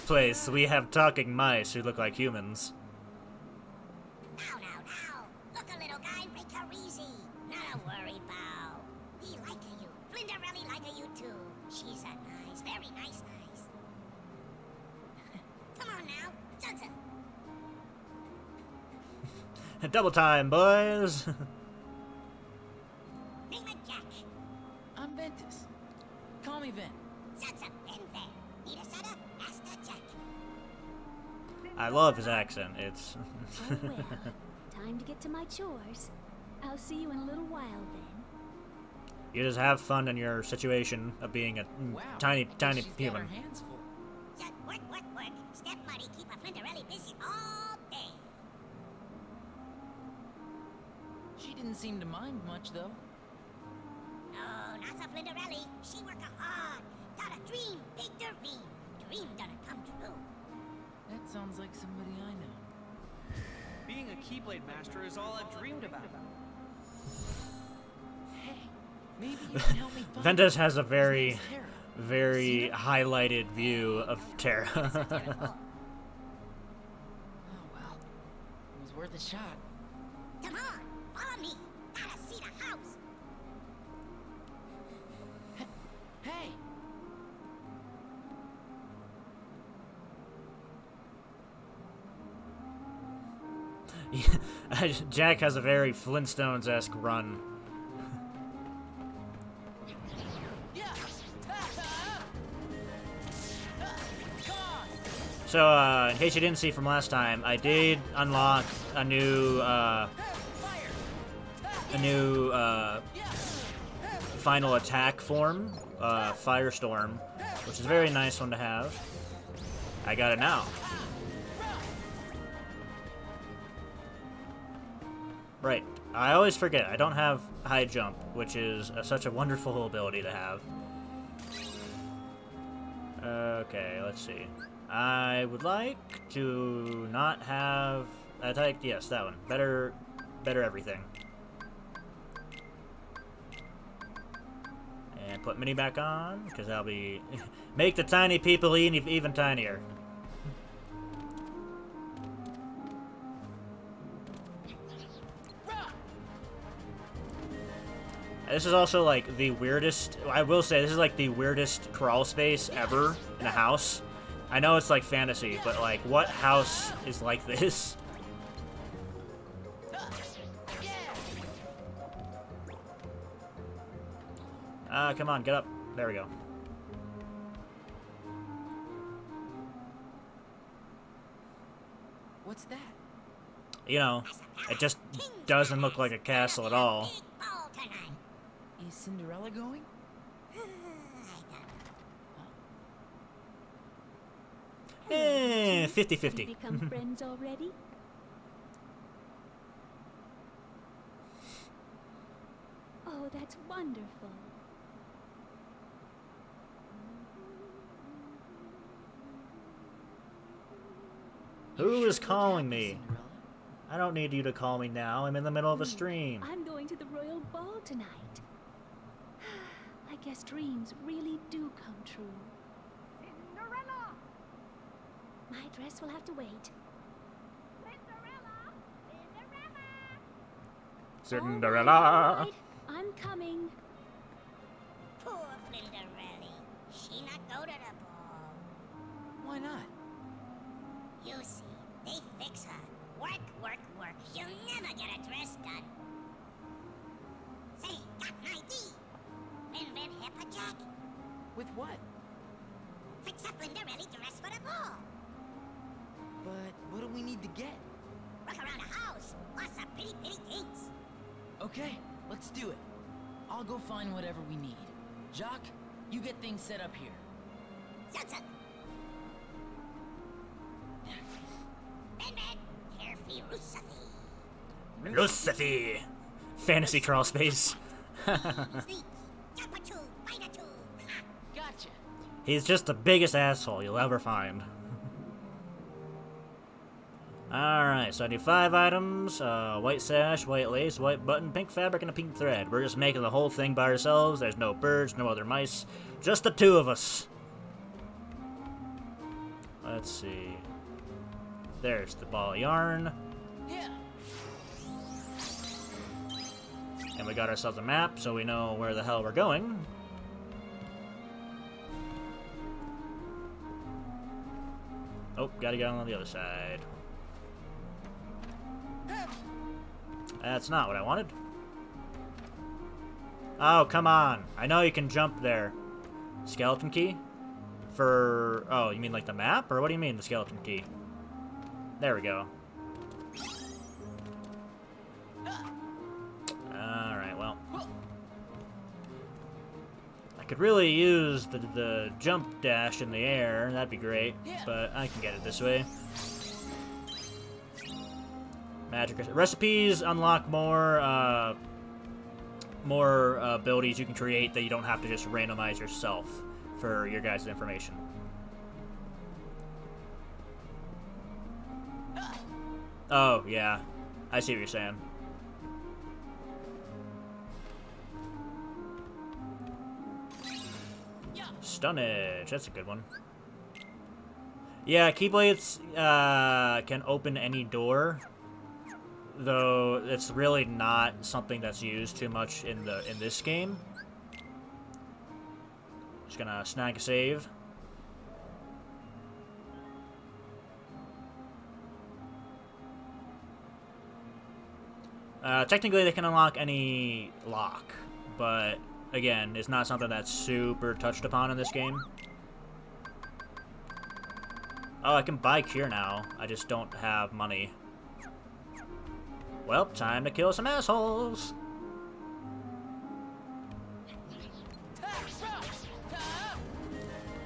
place, we have talking mice who look like humans. Now, now, now! Look a little guy, make her easy! Not a worry, pal. We like a you. Cinderelly like you too. She's a nice, very nice, nice. <laughs> Come on now, Judson. <laughs> Double time, boys! <laughs> I love his accent. It's. Oh, well. <laughs> Time to get to my chores. I'll see you in a little while then. you just have fun in your situation of being a mm, Wow. tiny, tiny she's human. Got her hands full. Just work, work, work. Step Muddy keep a Cinderelly busy all day. She didn't seem to mind much, though. No, not so Cinderelly. She work a hard. Got a dream, big dream. Dream done it come true. That sounds like somebody I know. Being a Keyblade Master is all I've dreamed about. Hey, maybe you can help me <laughs> find Ventus has a very, very highlighted view of Terra. <laughs> Oh well, it was worth a shot. Come on, <laughs> Jaq has a very Flintstones esque run. So, uh, in case you didn't see from last time, I did unlock a new, uh, a new, uh, final attack form, uh, Firestorm, which is a very nice one to have. I got it now. Right. I always forget. I don't have high jump, which is a, such a wonderful <laughs> ability to have. Okay, let's see. I would like to not have attack. Yes, that one. Better, better everything. And put mini back on, because that'll be... <laughs> make the tiny people even, even tinier. This is also like the weirdest. I will say this is like the weirdest crawl space ever in a house. I know it's like fantasy, but like, what house is like this? Ah, <laughs> uh, come on, get up. There we go. What's that? You know, it just doesn't look like a castle at all. Is Cinderella going? <sighs> Eh, 50-50. Become <laughs> friends already? Oh, that's wonderful. Who is calling me? I don't need you to call me now. I'm in the middle of a stream. I'm going to the royal ball tonight. I guess dreams really do come true. Cinderella! My dress will have to wait. Cinderella! Cinderella! Cinderella! Right, I'm coming. Poor Cinderelly. She not go to the ball. Why not? You see, they fix her. Work, work, work. She'll never get a dress done. Say, got an idea. Rin Rin Hipperjack. With what? Fix a Cinderelly dress for the ball. But what do we need to get? Look around the house. Lots of pretty, pretty things. Okay, let's do it. I'll go find whatever we need. Jaq, you get things set up here. Johnson. Rin Rin, Herfy Rusafi. Lucifer! Fantasy crawl space. <laughs> He's just the biggest asshole you'll ever find. Alright, so I do five items, uh, white sash, white lace, white button, pink fabric, and a pink thread. We're just making the whole thing by ourselves. There's no birds, no other mice. Just the two of us. Let's see. There's the ball of yarn. Yeah. And we got ourselves a map, so we know where the hell we're going. Oh, gotta get on the other side. That's not what I wanted. Oh, come on. I know you can jump there. Skeleton key? For... Oh, you mean like the map? Or what do you mean, the skeleton key? There we go. I could really use the, the jump dash in the air. That'd be great. But I can get it this way. Magic rec- recipes unlock more uh, more uh, abilities you can create that you don't have to just randomize yourself for your guys' information. Oh yeah, I see what you're saying. Stunnage, that's a good one. Yeah, Keyblades uh, can open any door, though it's really not something that's used too much in the in this game. Just gonna snag a save. Uh, technically, they can unlock any lock, but again, it's not something that's super touched upon in this game. Oh, I can buy cure now. I just don't have money. Well, time to kill some assholes.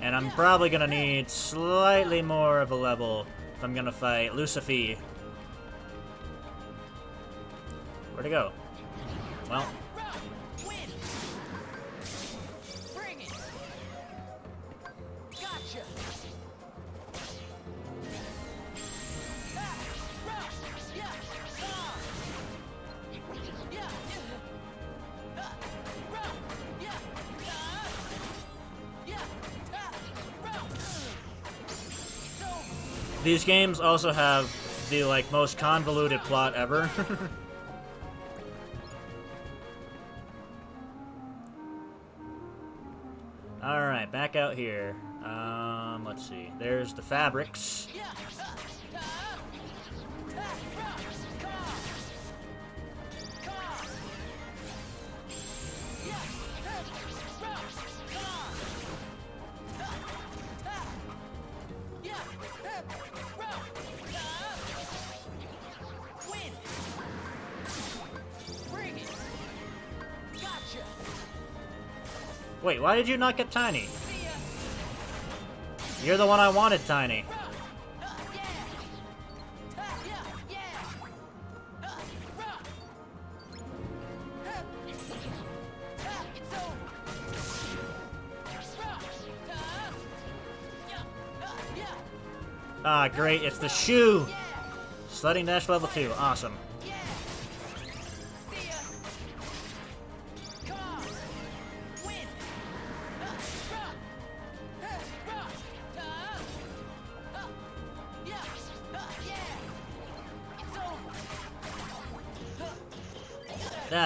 And I'm probably gonna need slightly more of a level if I'm gonna fight Lucifer. Where'd it go? Well, These games also have the like most convoluted plot ever. <laughs> Alright, back out here. Um, let's see. There's the fabrics. Why did you not get Tiny? You're the one I wanted, Tiny. Ah, great, it's the shoe! Sliding Dash level 2, awesome.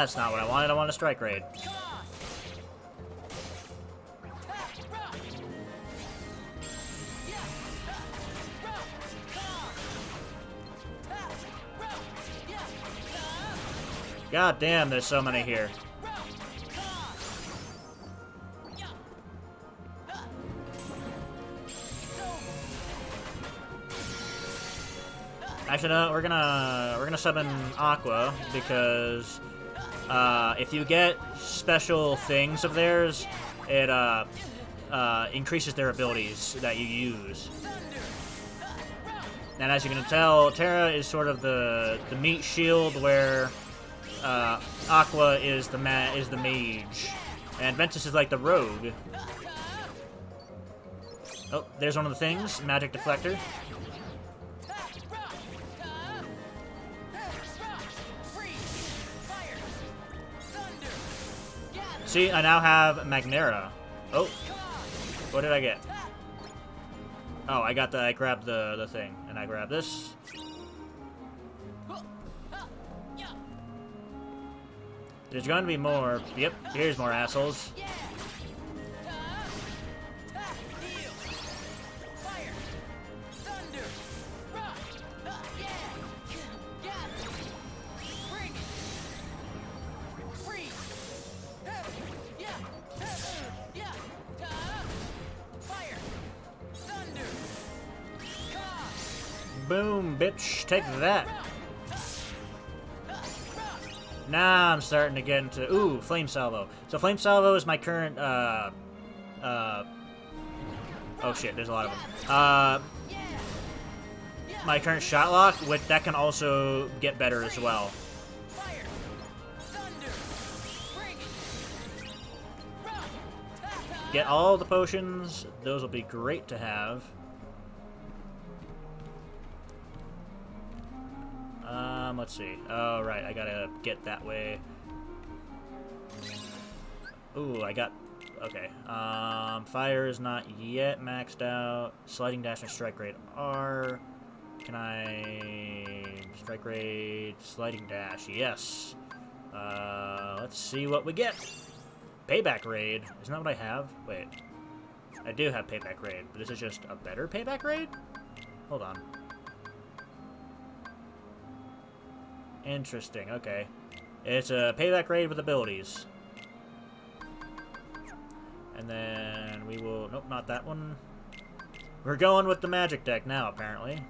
That's not what I wanted, I want a strike raid. God damn, there's so many here. Actually, no, we're gonna we're gonna summon Aqua because uh, if you get special things of theirs, it uh, uh, increases their abilities that you use. And as you can tell, Terra is sort of the the meat shield where uh, Aqua is the ma is the mage, and Ventus is like the rogue. Oh, there's one of the things, magic deflector. See, I now have Magnera. Oh, what did I get? Oh, I got the, I grabbed the, the thing, and I grabbed this. There's to be more. Yep, here's more assholes. Bitch. Take that. Now I'm starting to get into... Ooh, Flame Salvo. So Flame Salvo is my current, uh... Uh... Oh shit, there's a lot of them. Uh... My current shot lock, which that can also get better as well. Get all the potions. Those will be great to have. Um, let's see. Oh, right, I gotta get that way. Ooh, I got... Okay. Um, fire is not yet maxed out. Sliding dash and strike raid are... Can I... Strike raid... Sliding dash, yes. Uh, let's see what we get. Payback raid. Isn't that what I have? Wait. I do have payback raid, but this is just a better payback raid? Hold on. Interesting, okay. It's a payback raid with abilities. And then we will... Nope, not that one. We're going with the magic deck now, apparently.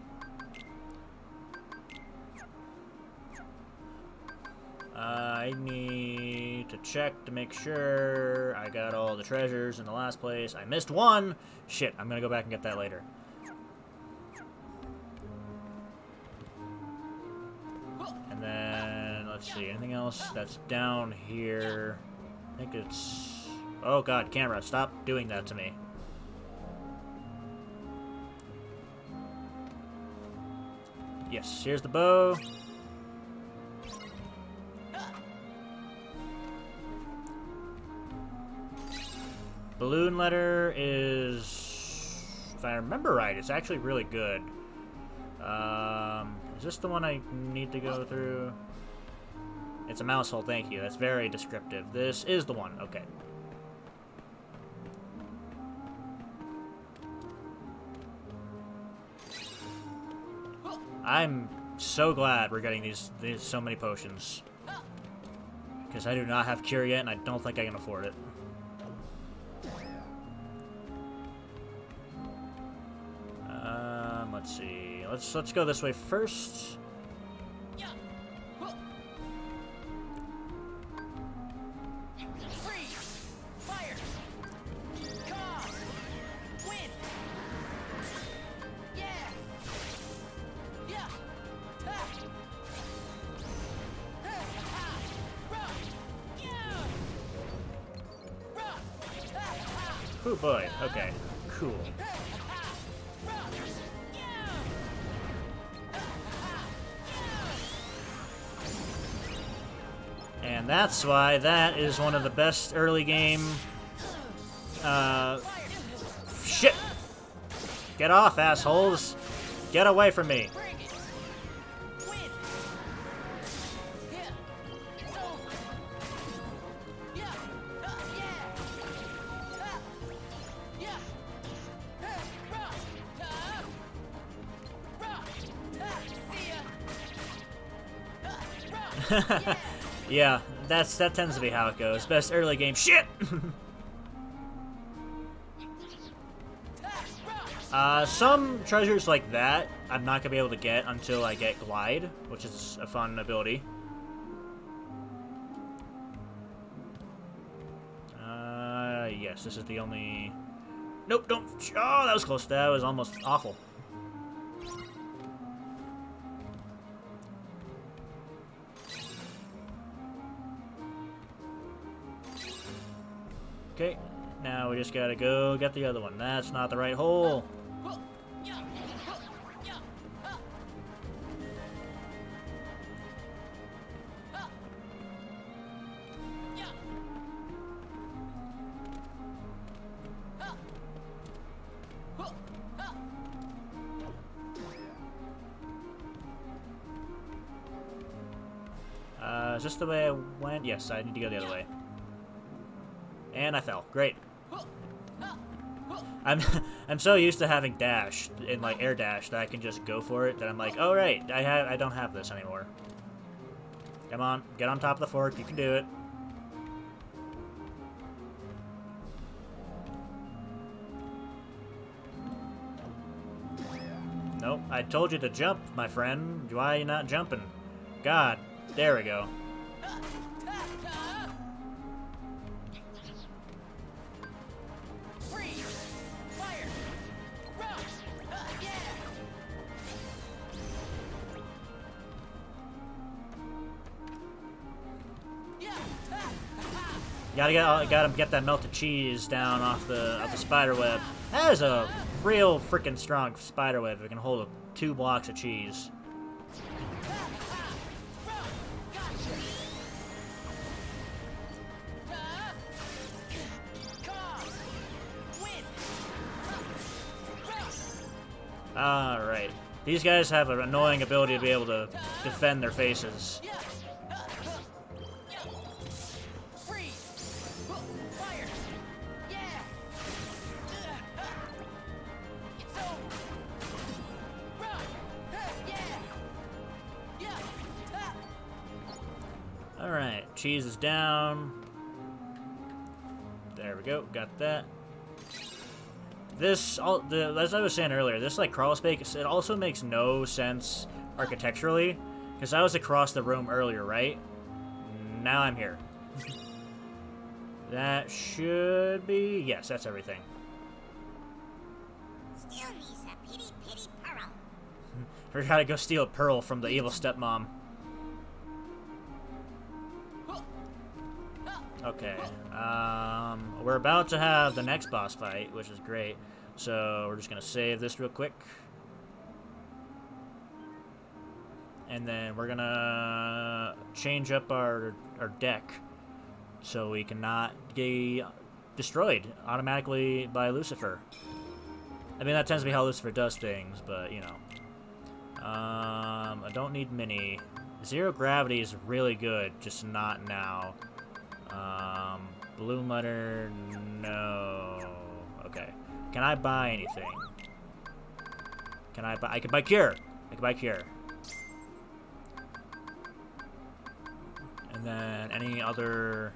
I need to check to make sure I got all the treasures in the last place. I missed one! Shit, I'm gonna go back and get that later. See, anything else that's down here? I think it's... Oh god, camera, stop doing that to me. Yes, here's the bow. Balloon letter is, if I remember right, it's actually really good. Um, is this the one I need to go through? It's a mouse hole, thank you. That's very descriptive. This is the one, okay. I'm so glad we're getting these, these so many potions. Because I do not have cure yet, and I don't think I can afford it. Um, let's see. Let's let's go this way first. Why that is one of the best early game. Uh, shit! Get off, assholes! Get away from me! <laughs> yeah, that's that tends to be how it goes. Best early game shit. <laughs> uh, some treasures like that I'm not gonna be able to get until I get glide, which is a fun ability. Uh, yes, this is the only. Nope, don't. Oh, that was close. That was almost awful. Okay, now we just gotta go get the other one. That's not the right hole. Uh, is this the way I went? Yes, I need to go the other way. And I fell. Great. I'm <laughs> I'm so used to having dash in like air dash that I can just go for it that I'm like, oh right, I have I don't have this anymore. Come on, get on top of the fork. You can do it. Nope, I told you to jump, my friend. Why are you not jumping? God, there we go. Ah. Gotta get, uh, gotta get that melted cheese down off the off the spider web. That is a real freaking strong spider web. It can hold two blocks of cheese. Alright. These guys have an annoying ability to be able to defend their faces. Cheese is down. There we go, got that. This, all, the, as I was saying earlier, this like crawl space, it also makes no sense architecturally, because I was across the room earlier, right? Now I'm here. <laughs> that should be, yes, that's everything. Needs a uh, pity pity pearl. <laughs> We gotta go steal a pearl from the evil stepmom. Okay, um, we're about to have the next boss fight, which is great. So we're just gonna save this real quick. And then we're gonna change up our, our deck so we cannot get destroyed automatically by Lucifer. I mean, that tends to be how Lucifer does things, but, you know. Um, I don't need mini. Zero gravity is really good, just not now. Um, balloon letter, no. Okay. Can I buy anything? Can I buy? I can buy cure. I can buy cure. And then any other.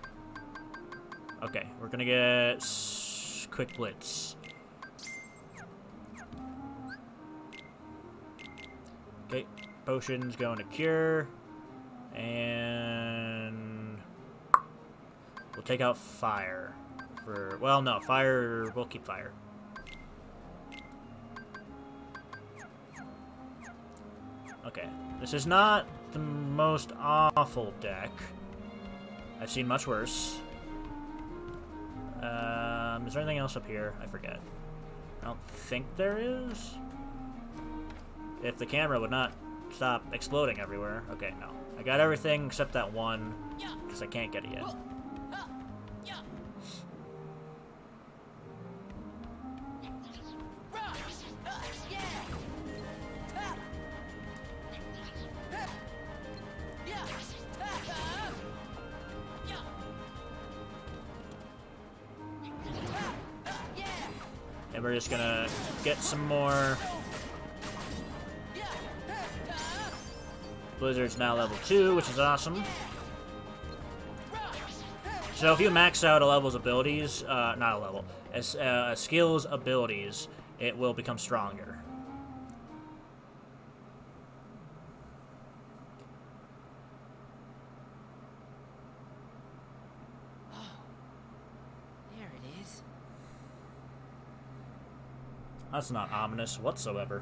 Okay, we're gonna get quick blitz. Okay, potions going to cure, and we'll take out fire for. Well, no, fire. We'll keep fire. Okay, this is not the most awful deck. I've seen much worse. Um, is there anything else up here? I forget. I don't think there is. If the camera would not stop exploding everywhere. Okay, no. I got everything except that one, because I can't get it yet. We're just gonna get some more. Blizzard's now level 2, which is awesome. So if you max out a level's abilities, uh, not a level, as uh, skill's abilities, it will become stronger. There it is. That's not ominous whatsoever.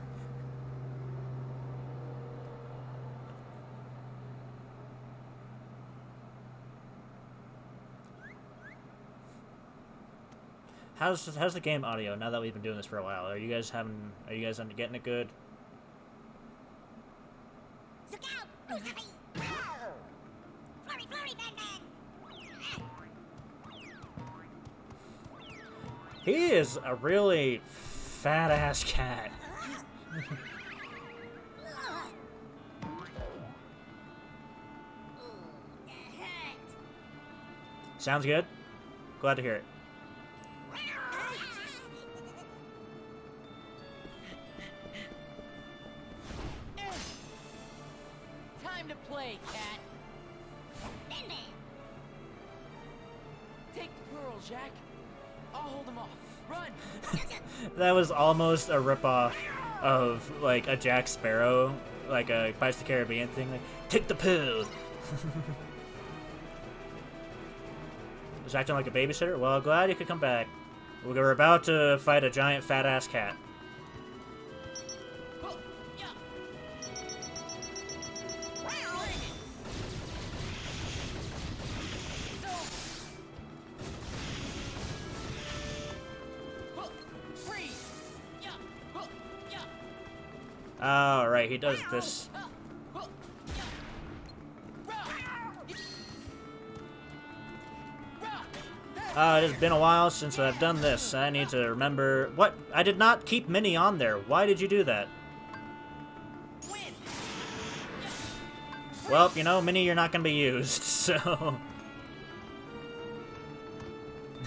How's how's the game audio now that we've been doing this for a while? Are you guys having are you guys getting it good? He is a really fat ass cat. <laughs> Sounds good. Glad to hear it. Time to play, cat. Take the pearl, Jaq. I'll hold him off. <laughs> That was almost a ripoff of like a Jack Sparrow, like a Pirates of the Caribbean thing. Like, take the pill. <laughs> Was acting like a babysitter. Well, glad you could come back. We were about to fight a giant fat ass cat. Right, he does this. Uh, it has been a while since I've done this. I need to remember... What? I did not keep Mini on there. Why did you do that? Well, you know, Mini, you're not going to be used, <laughs> so...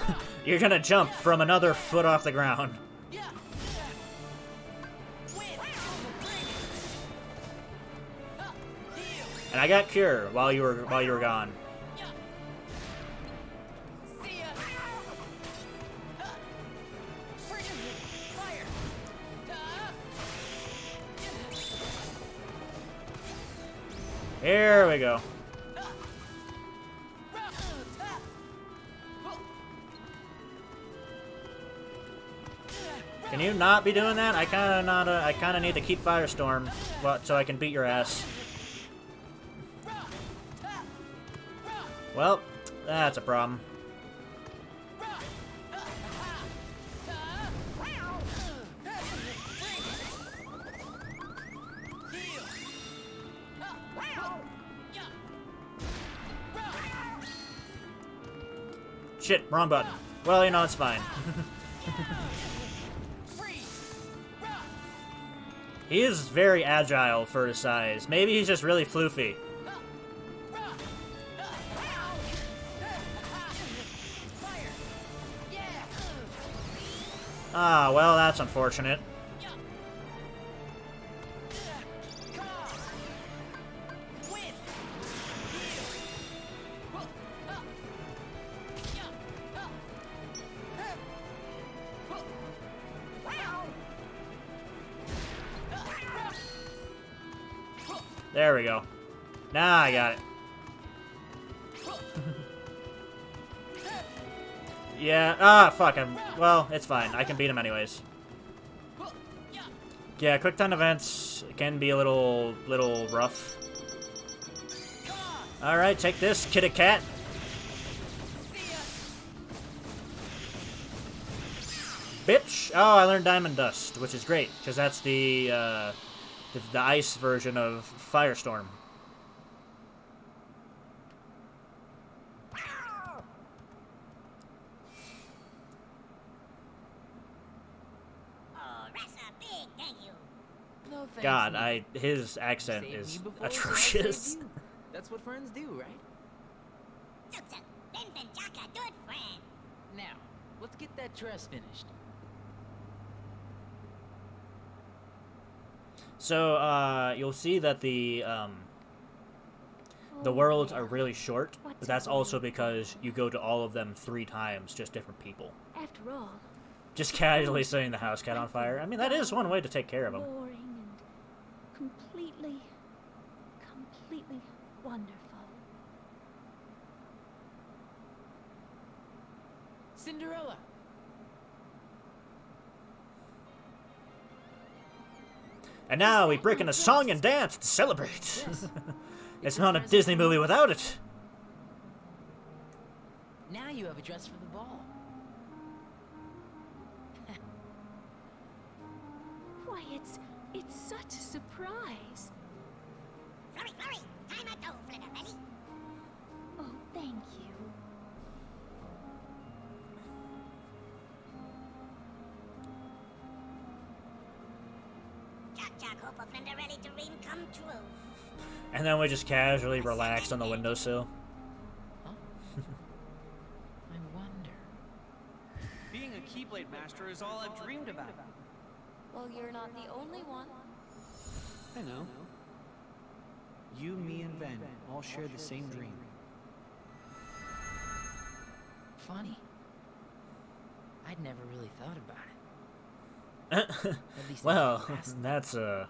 <laughs> you're going to jump from another foot off the ground. And I got Cure while you were while you were gone. Here we go. Can you not be doing that? I kind of not. Uh, I kind of need to keep Firestorm, but so I can beat your ass. Well, that's a problem. Shit, wrong button. Well, you know, it's fine. <laughs> He is very agile for his size. Maybe he's just really floofy. Ah, well, that's unfortunate. There we go. Now I got it. Yeah, ah, fuck him. Well, it's fine. I can beat him anyways. Yeah, quick time events can be a little, little rough. Alright, take this, kitty cat. Bitch! Oh, I learned Diamond Dust, which is great, because that's the, uh, the, the ice version of Firestorm. Oh, that's a big thank you. No thanks, God, I his accent is me before, so I saved atrocious. That's what friends do, right? Zuk Zuk, Ven Ven Jaka, good friend. Now, let's get that dress finished. So uh, you'll see that the um, the worlds are really short, but that's also because you go to all of them three times, just different people. After all, Just casually setting the house cat on fire. I mean, that is one way to take care of them. Boring and completely, completely wonderful. Cinderella! And now we break into song and dance to celebrate. Yes. <laughs> it's not a Disney movie without it. Now you have a dress for the ball. Why, it's it's such a surprise. Flurry, flurry, time at go, Cinderelly. Oh, thank you. Jaq Jaq hope of Cinderelly dream come true. And then we just casually relax on the windowsill. <laughs> I wonder. Being a Keyblade Master is all I've dreamed about. Well, you're not the only one. I know. You, me, and Ven all share the same dream. Funny. I'd never really thought about it. <laughs> Well, <laughs> that's uh,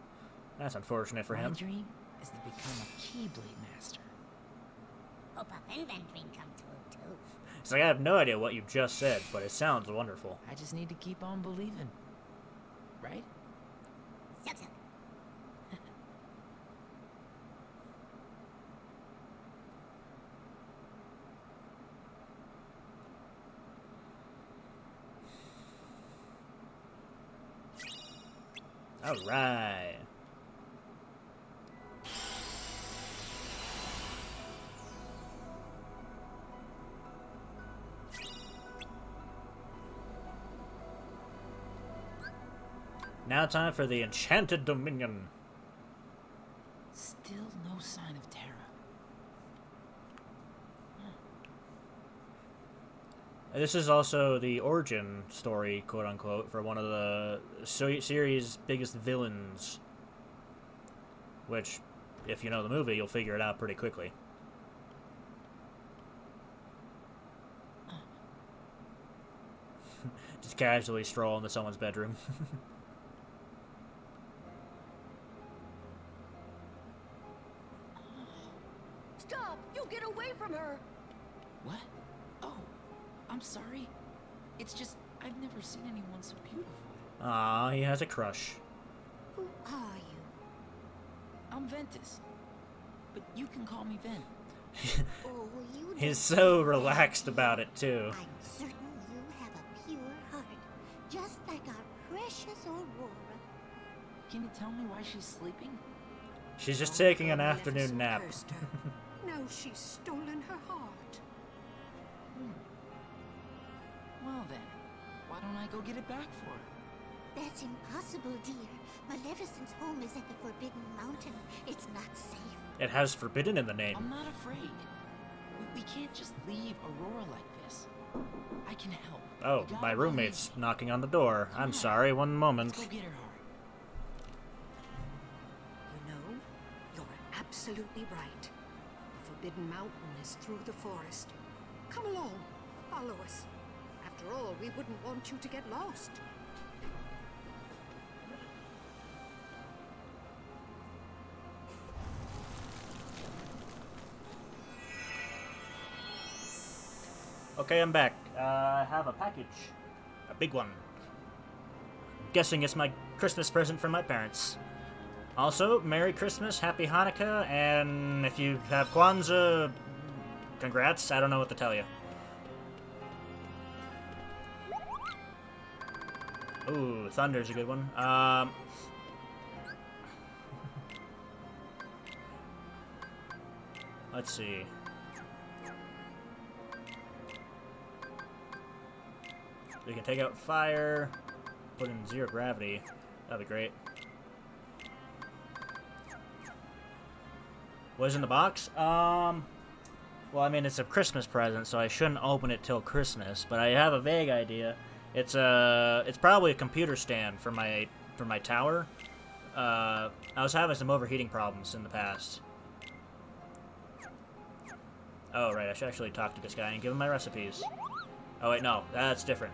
that's unfortunate for My him. dream is to become a Keyblade Master. Hope a Ven Ven dream come true too. It's like I have no idea what you just said, but it sounds wonderful. I just need to keep on believing. Right? Zuk Zuk. All right. Now time for the Enchanted Dominion. Still no sign of Terra. This is also the origin story, quote unquote, for one of the series' biggest villains. Which, if you know the movie, you'll figure it out pretty quickly. <laughs> Just casually stroll into someone's bedroom. <laughs> Stop! You get away from her! What? Oh, I'm sorry. It's just, I've never seen anyone so beautiful. Ah, he has a crush. Who are you? I'm Ventus. But you can call me Ven. <laughs> Oh, He's so relaxed about it, too. I'm certain you have a pure heart, just like our precious Aurora. Can you tell me why she's sleeping? She's just taking an afternoon nap. <laughs> no, she's stolen her heart. Well then, why don't I go get it back for her? That's impossible, dear. Maleficent's home is at the Forbidden Mountain. It's not safe. It has forbidden in the name. I'm not afraid. We, we can't just leave Aurora like this. I can help. Oh, my roommate's knocking on the door. I'm sorry, one moment. Let's go get her heart. You know, you're absolutely right. The Forbidden Mountain is through the forest. Come along, follow us. After all, we wouldn't want you to get lost. Okay, I'm back. Uh, I have a package. A big one. Guessing it's my Christmas present from my parents. Also, Merry Christmas, Happy Hanukkah, and if you have Kwanzaa, congrats. I don't know what to tell you. Ooh, Thunder's a good one. Um, let's see. We can take out fire, put in zero gravity. That'd be great. What's in the box? Um, well, I mean, it's a Christmas present, so I shouldn't open it till Christmas. But I have a vague idea. It's a, it's probably a computer stand for my for my tower. Uh, I was having some overheating problems in the past. Oh, right, I should actually talk to this guy and give him my recipes. Oh, wait, no, that's different.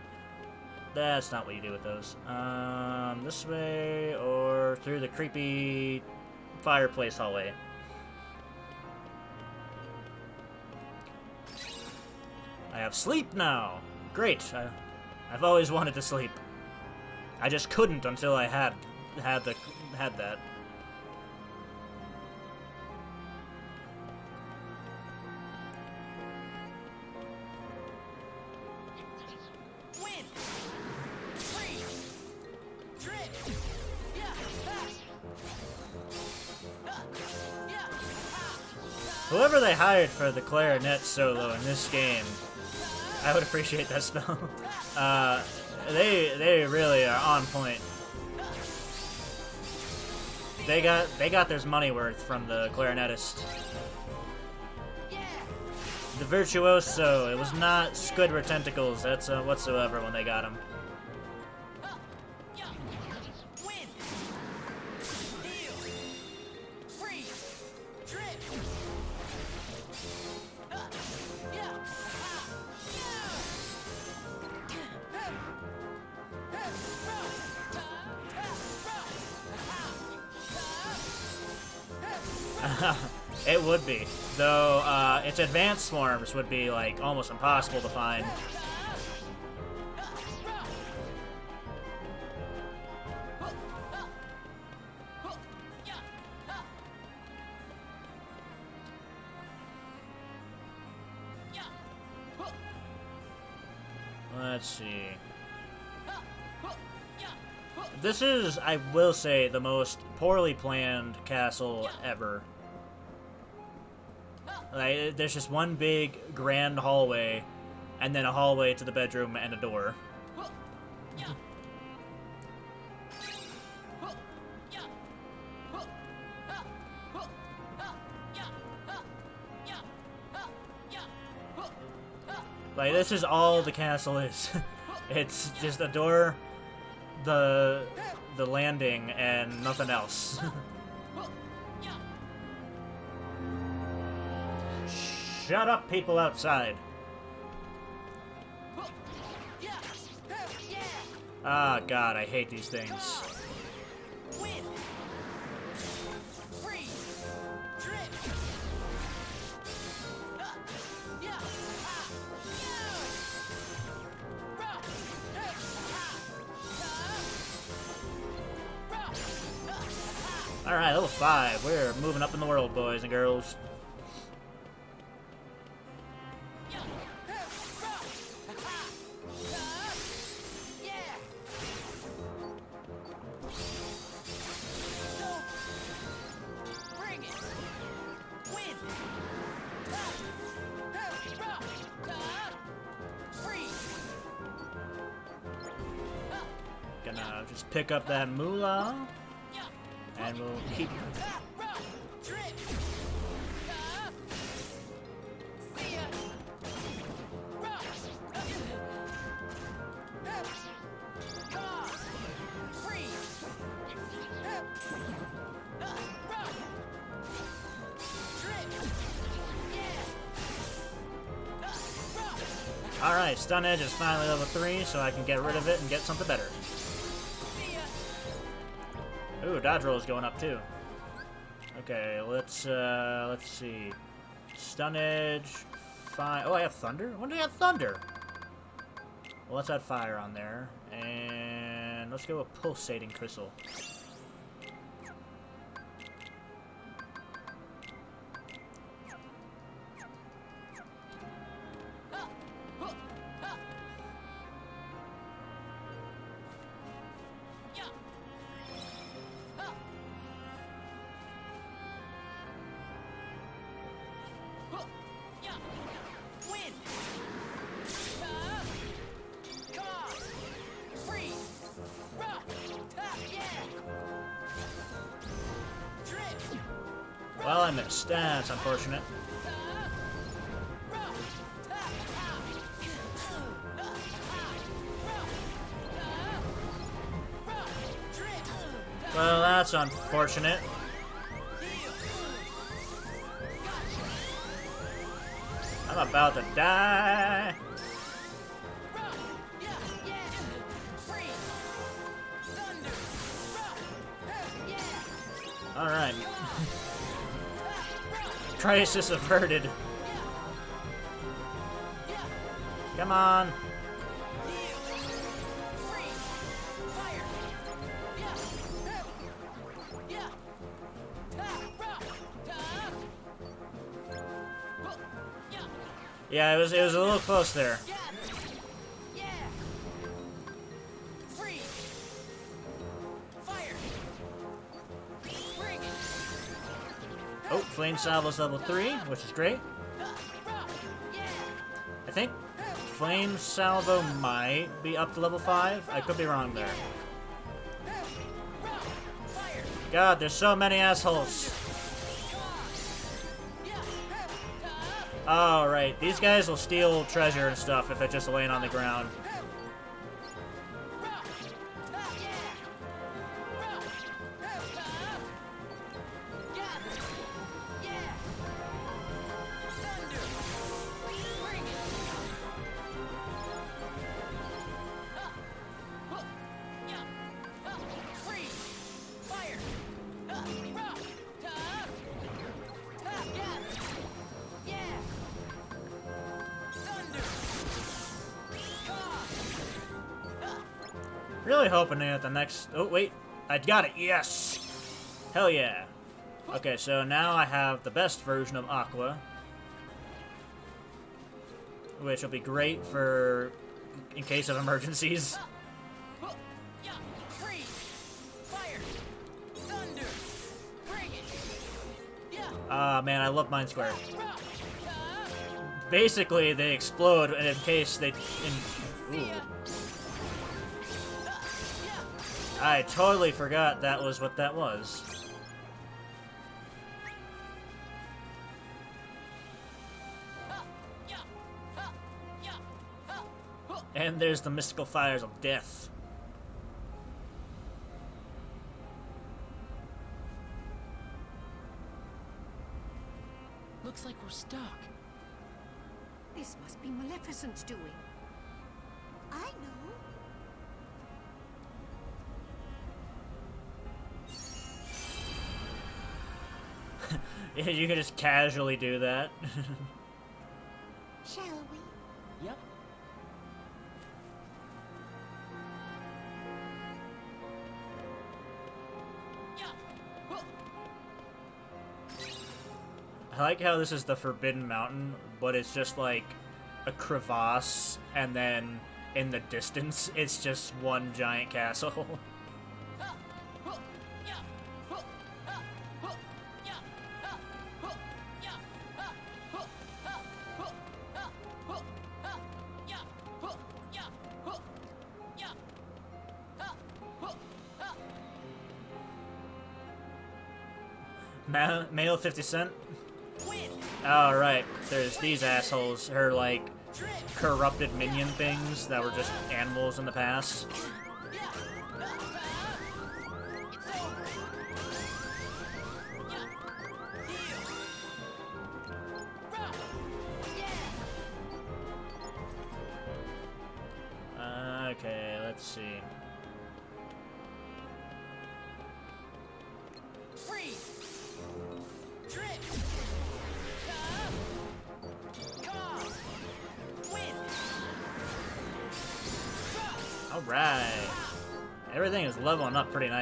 That's not what you do with those. Um, this way, or through the creepy fireplace hallway. I have sleep now! Great, I, I've always wanted to sleep. I just couldn't until I had, had the, had that. Wind! Freeze! Drift! Yeah! Ha! Uh, yeah! Ha! Whoever they hired for the clarinet solo in this game, I would appreciate that spell. <laughs> Uh, they they really are on point. They got they got their money worth from the clarinetist. The virtuoso. It was not Squidward tentacles. That's uh, whatsoever when they got him. Though. Uh, its advanced swarms would be like almost impossible to find. Let's see. This is, I will say, the most poorly planned castle ever. Like, there's just one big grand hallway, and then a hallway to the bedroom and a door. Like, this is all the castle is. <laughs> it's just a door, the the landing, and nothing else. <laughs> Shut up, people outside. Ah, God, I hate these things. Alright, level 5. We're moving up in the world, boys and girls. Pick up that moolah. And we'll keep... Alright, Stun Edge is finally level 3, so I can get rid of it and get something better. Ooh, dodge roll is going up too. Okay, let's uh let's see. Stun Edge, fire. Oh, I have Thunder? When do I have Thunder? Well, let's add Fire on there. And let's go with Pulsating Crystal. Well, I missed. That's unfortunate. Well, that's unfortunate. About to die. Alright. <laughs> Crisis averted. Come on. Yeah, it was it was a little close there. Oh, Flame Salvo's level 3, which is great. I think Flame Salvo might be up to level 5. I could be wrong there. God, there's so many assholes. Oh, right. These guys will steal treasure and stuff if it's just laying on the ground. The next... Oh, wait. I got it. Yes! Hell yeah. Okay, so now I have the best version of Aqua. Which will be great for... in case of emergencies. Ah, man, I love Mine Square. Basically, they explode in case they... In, ooh. I totally forgot that was what that was. And there's the mystical fires of death. Looks like we're stuck. This must be Maleficent's doing. <laughs> you can just casually do that. Shall we? Yep. I like how this is the Forbidden Mountain, but it's just like a crevasse, and then in the distance, it's just one giant castle. <laughs> 50 Cent? Oh. There's these assholes. Her, like, corrupted minion things that were just animals in the past.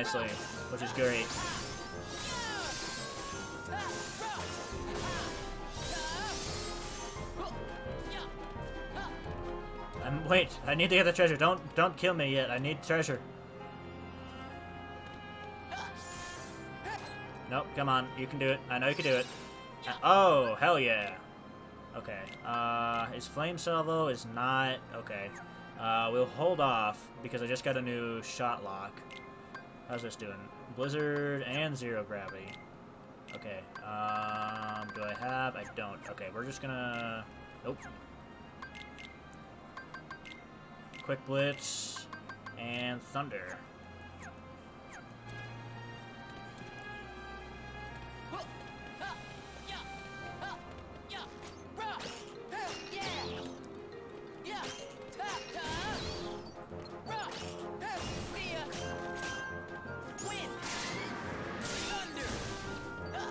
Nicely, which is great. I'm, wait, I need to get the treasure. Don't don't kill me yet. I need treasure. Nope, come on. You can do it. I know you can do it. Uh, oh, hell yeah. Okay. Uh, his Flame Salvo is not... Okay. Uh, we'll hold off because I just got a new shot lock. How's this doing? Blizzard and zero gravity. Okay. Um, do I have? I don't. Okay, we're just gonna... Nope. Quick Blitz and Thunder.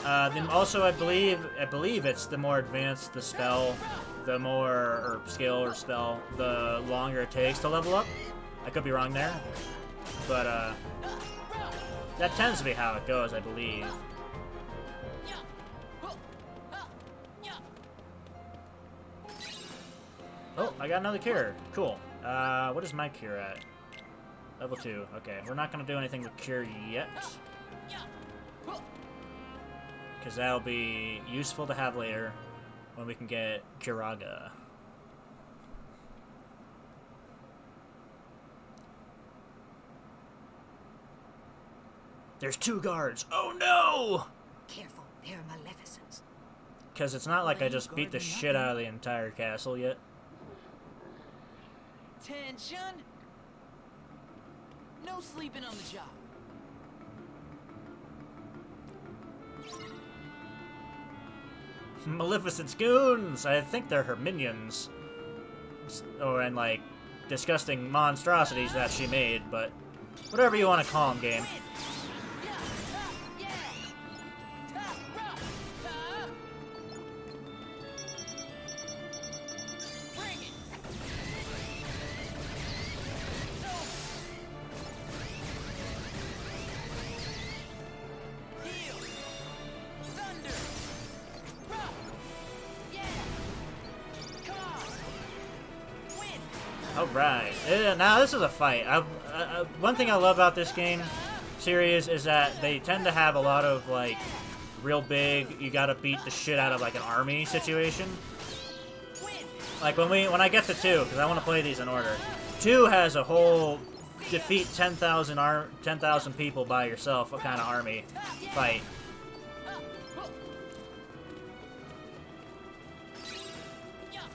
Uh, then also, I believe, I believe it's the more advanced the spell, the more or skill or spell, the longer it takes to level up. I could be wrong there, but uh, that tends to be how it goes, I believe. Oh, I got another cure. Cool. Uh, what is my cure at? Level 2. Okay, we're not going to do anything with cure yet. Because that'll be useful to have later when we can get Curaga. There's two guards. Oh no! Careful, they're Maleficents. Because it's not like I just beat the shit out of the entire castle yet. Tension! No sleeping on the job. Maleficent goons! I think they're her minions. Oh, and like, disgusting monstrosities that she made, but whatever you want to call them, game. Now, this is a fight. I, one thing I love about this game series is that they tend to have a lot of, like, real big, you gotta beat the shit out of, like, an army situation. Like, when we when I get to 2, because I want to play these in order, 2 has a whole defeat 10,000 ar 10,000 people by yourself what kind of army fight.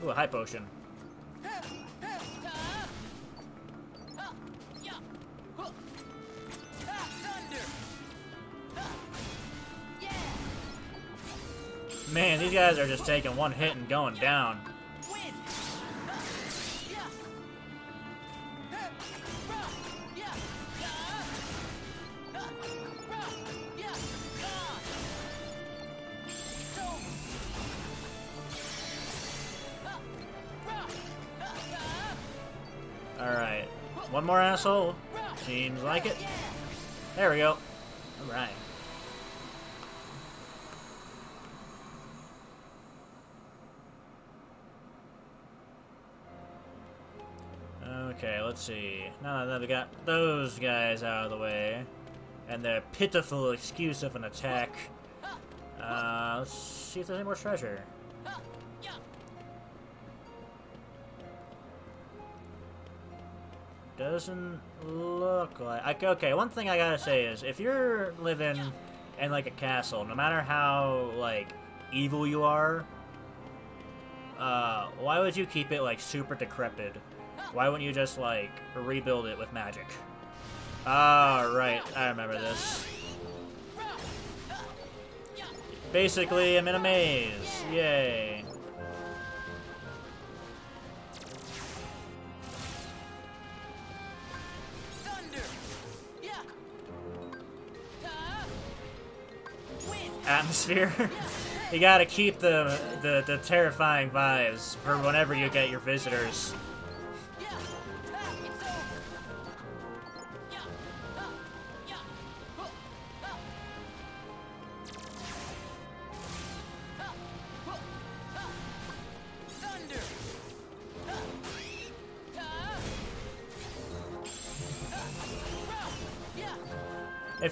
Ooh, a high potion. Man, these guys are just taking one hit and going down. Alright. One more asshole. Seems like it. There we go. Alright. Okay, let's see. Now that we got those guys out of the way, and their pitiful excuse of an attack, uh, let's see if there's any more treasure. Doesn't look like... Okay, one thing I gotta say is, if you're living in, like a castle, no matter how like evil you are, uh, why would you keep it like super decrepit? Why wouldn't you just like rebuild it with magic? Ah, right, I remember this. Basically, I'm in a maze. Yay. Atmosphere. <laughs> you gotta keep the, the, the terrifying vibes for whenever you get your visitors.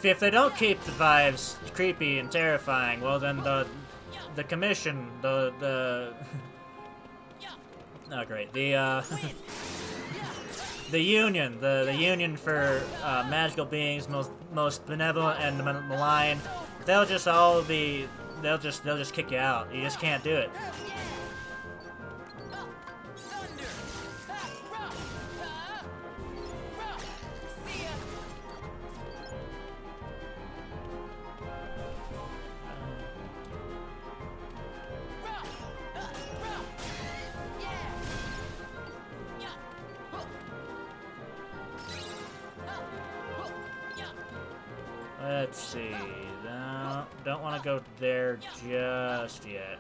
If, they don't keep the vibes creepy and terrifying, well then the the commission, the the <laughs> oh great, the uh, <laughs> the union, the the union for uh, magical beings, most most benevolent and malign, they'll just all be they'll just they'll just kick you out. You just can't do it. There just yet.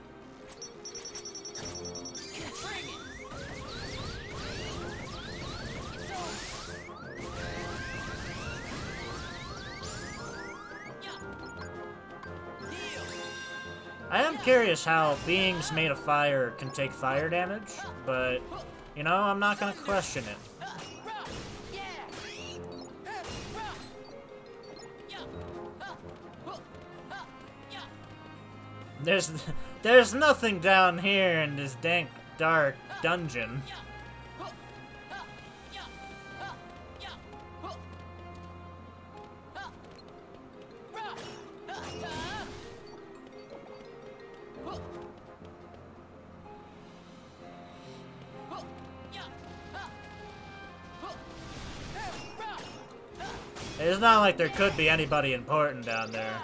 I am curious how beings made of fire can take fire damage, but, you know, I'm not gonna question it. There's there's nothing down here in this dank, dark dungeon. It's not like there could be anybody important down there.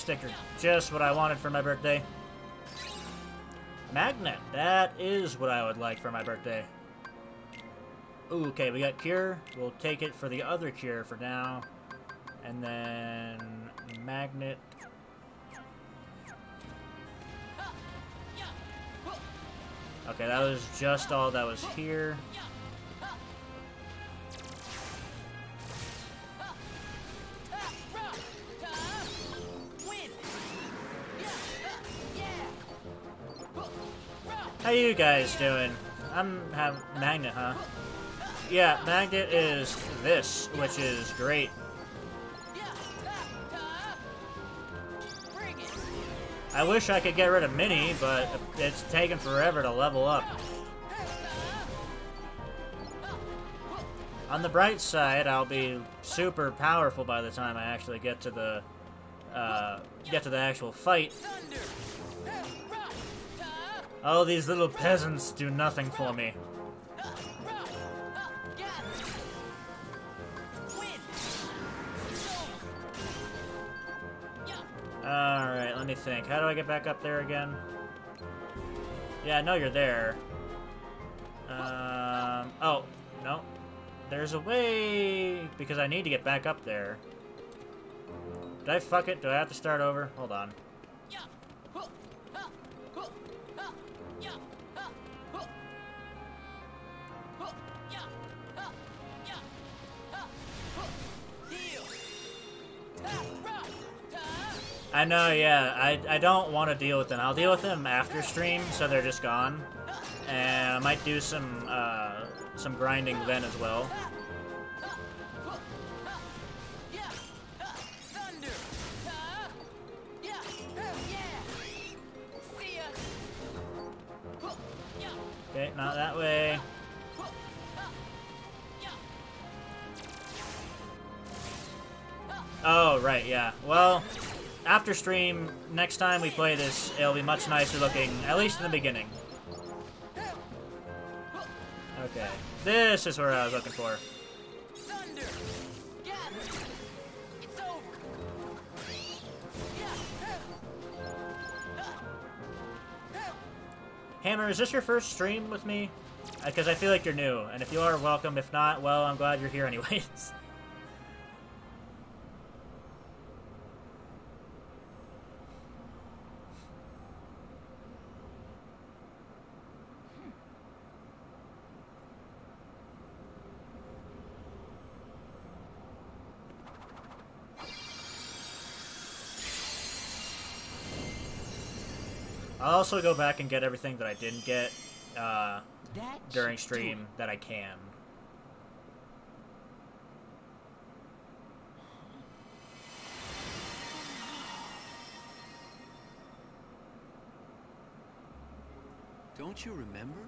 Sticker. Just what I wanted for my birthday. Magnet. That is what I would like for my birthday. Ooh, okay, we got cure. We'll take it for the other cure for now. And then magnet. Okay, that was just all that was here. How you guys doing? I'm have Magnet, huh? Yeah, Magnet is this, which is great. I wish I could get rid of Mini, but it's taken forever to level up. On the bright side, I'll be super powerful by the time I actually get to the uh, get to the actual fight. All these little peasants do nothing for me. Alright, let me think. How do I get back up there again? Yeah, I know you're there. Um, oh, no. There's a way, because I need to get back up there. Did I fuck it? Do I have to start over? Hold on. I know, yeah. I, I don't want to deal with them. I'll deal with them after stream, so they're just gone. And I might do some uh, some grinding then as well. Okay, not that way. Oh, right, yeah. Well, after stream, next time we play this, it'll be much nicer looking, at least in the beginning. Okay, this is where I was looking for. Hammer, is this your first stream with me? Uh, because I feel like you're new, and if you are, welcome. If not, well, I'm glad you're here anyways. <laughs> I'll also go back and get everything that I didn't get uh, during stream that I can. Don't you remember?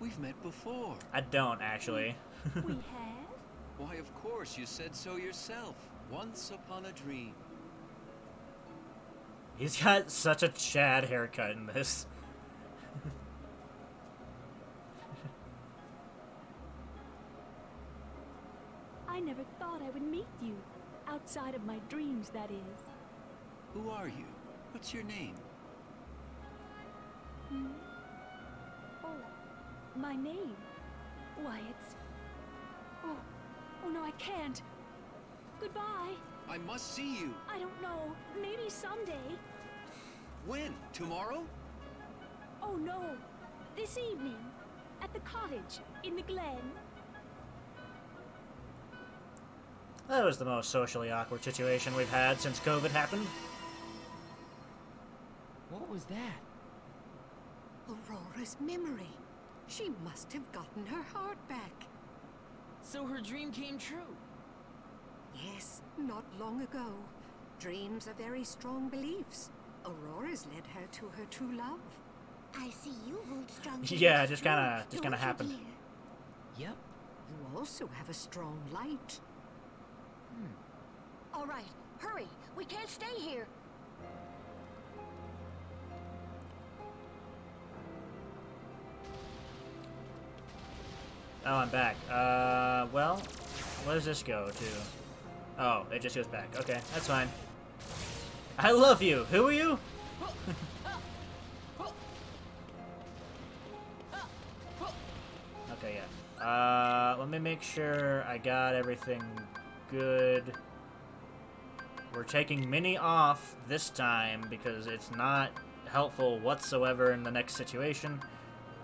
We've met before. I don't, actually. we <laughs> have? Why, of course, you said so yourself. Once upon a dream. He's got such a Chad haircut in this. I never thought I would meet you. Outside of my dreams, that is. Who are you? What's your name? Hmm? Oh, my name? Why, it's... Oh, oh no, I can't. Goodbye. I must see you. I don't know. Maybe someday. When? Tomorrow? Oh no. This evening. At the cottage. In the glen. That was the most socially awkward situation we've had since COVID happened. What was that? Aurora's memory. She must have gotten her heart back. So her dream came true? Yes, not long ago. Dreams are very strong beliefs. Aurora's led her to her true love. I see you hold strong <laughs> yeah, just kind of, just kind of happened. Yep. You also have a strong light. Hmm. All right, hurry. We can't stay here. Oh, I'm back. Uh, well, where does this go to? Oh, it just goes back. Okay, that's fine. I love you. Who are you? <laughs> okay, yeah. Uh, let me make sure I got everything good. We're taking Mini off this time because it's not helpful whatsoever in the next situation.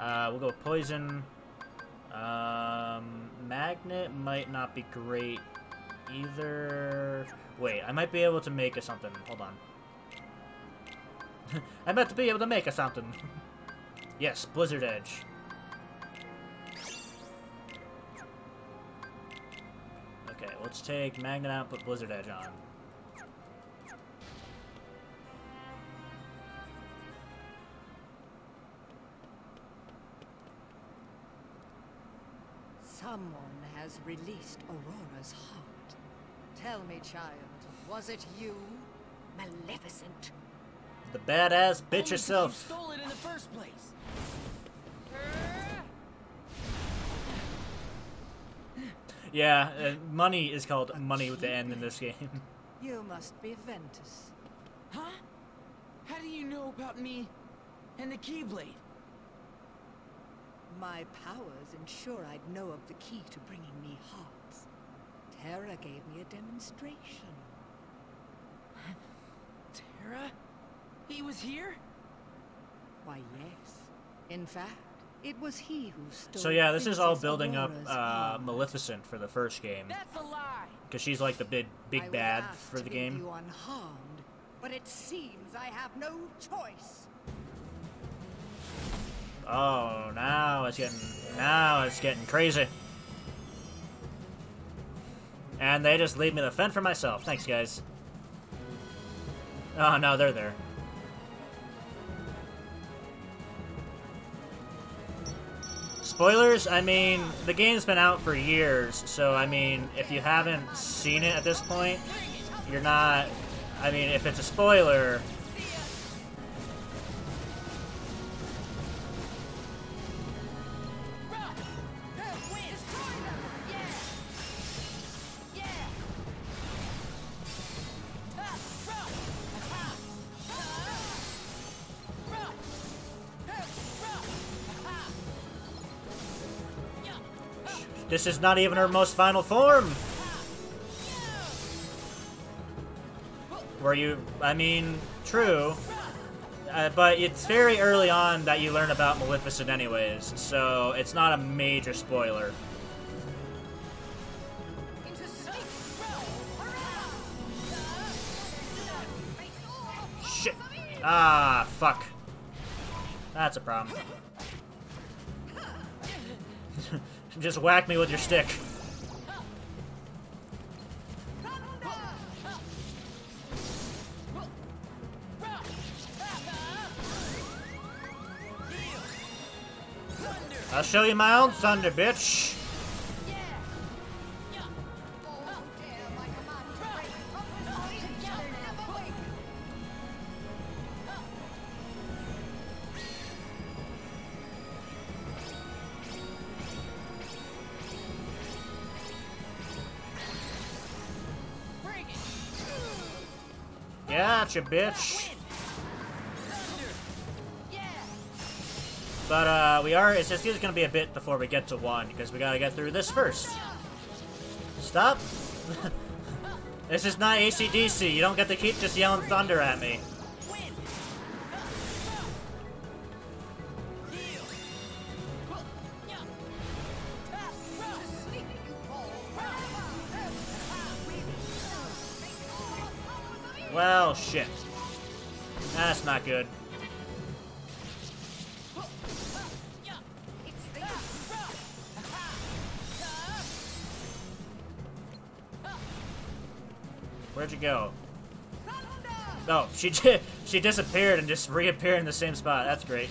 Uh, we'll go Poison. Um, Magnet might not be great either. Wait, I might be able to make a something. Hold on. <laughs> I to be able to make a something. <laughs> yes, Blizzard Edge. Okay, let's take Magnet out, put Blizzard Edge on. Someone has released Aurora's heart. Tell me, child, was it you? Maleficent. The badass bitch Only 'cause herself. You stole it in the first place. Yeah, uh, money is called money with the N in this game. You must be Ventus. Huh? How do you know about me and the Keyblade? My powers ensure I'd know of the key to bringing me hearts. Terra gave me a demonstration. Terra? He was here? Why, yes. In fact, it was he who stole So yeah, this is all Princess building up uh. Maleficent for the first game. That's a lie. Because she's like the big, big bad for the game. You unharmed, but it seems I have no choice. Oh, now it's getting, now it's getting crazy. And they just leave me to fend for myself. Thanks, guys. Oh, no, they're there. Spoilers, I mean, the game's been out for years, so I mean, if you haven't seen it at this point, you're not, I mean, if it's a spoiler, This is not even her most final form. Where you, I mean, true. Uh, but it's very early on that you learn about Maleficent anyways, so it's not a major spoiler. Shit. Ah, fuck. That's a problem. Just whack me with your stick. I'll show you my own thunder, bitch. Gotcha, bitch. But uh, we are. It's just it's gonna be a bit before we get to one because we gotta get through this first. Stop. <laughs> this is not ACDC. You don't get to keep just yelling thunder at me. Well, shit. That's not good. Where'd you go? Oh, she <laughs> she disappeared and just reappeared in the same spot. That's great.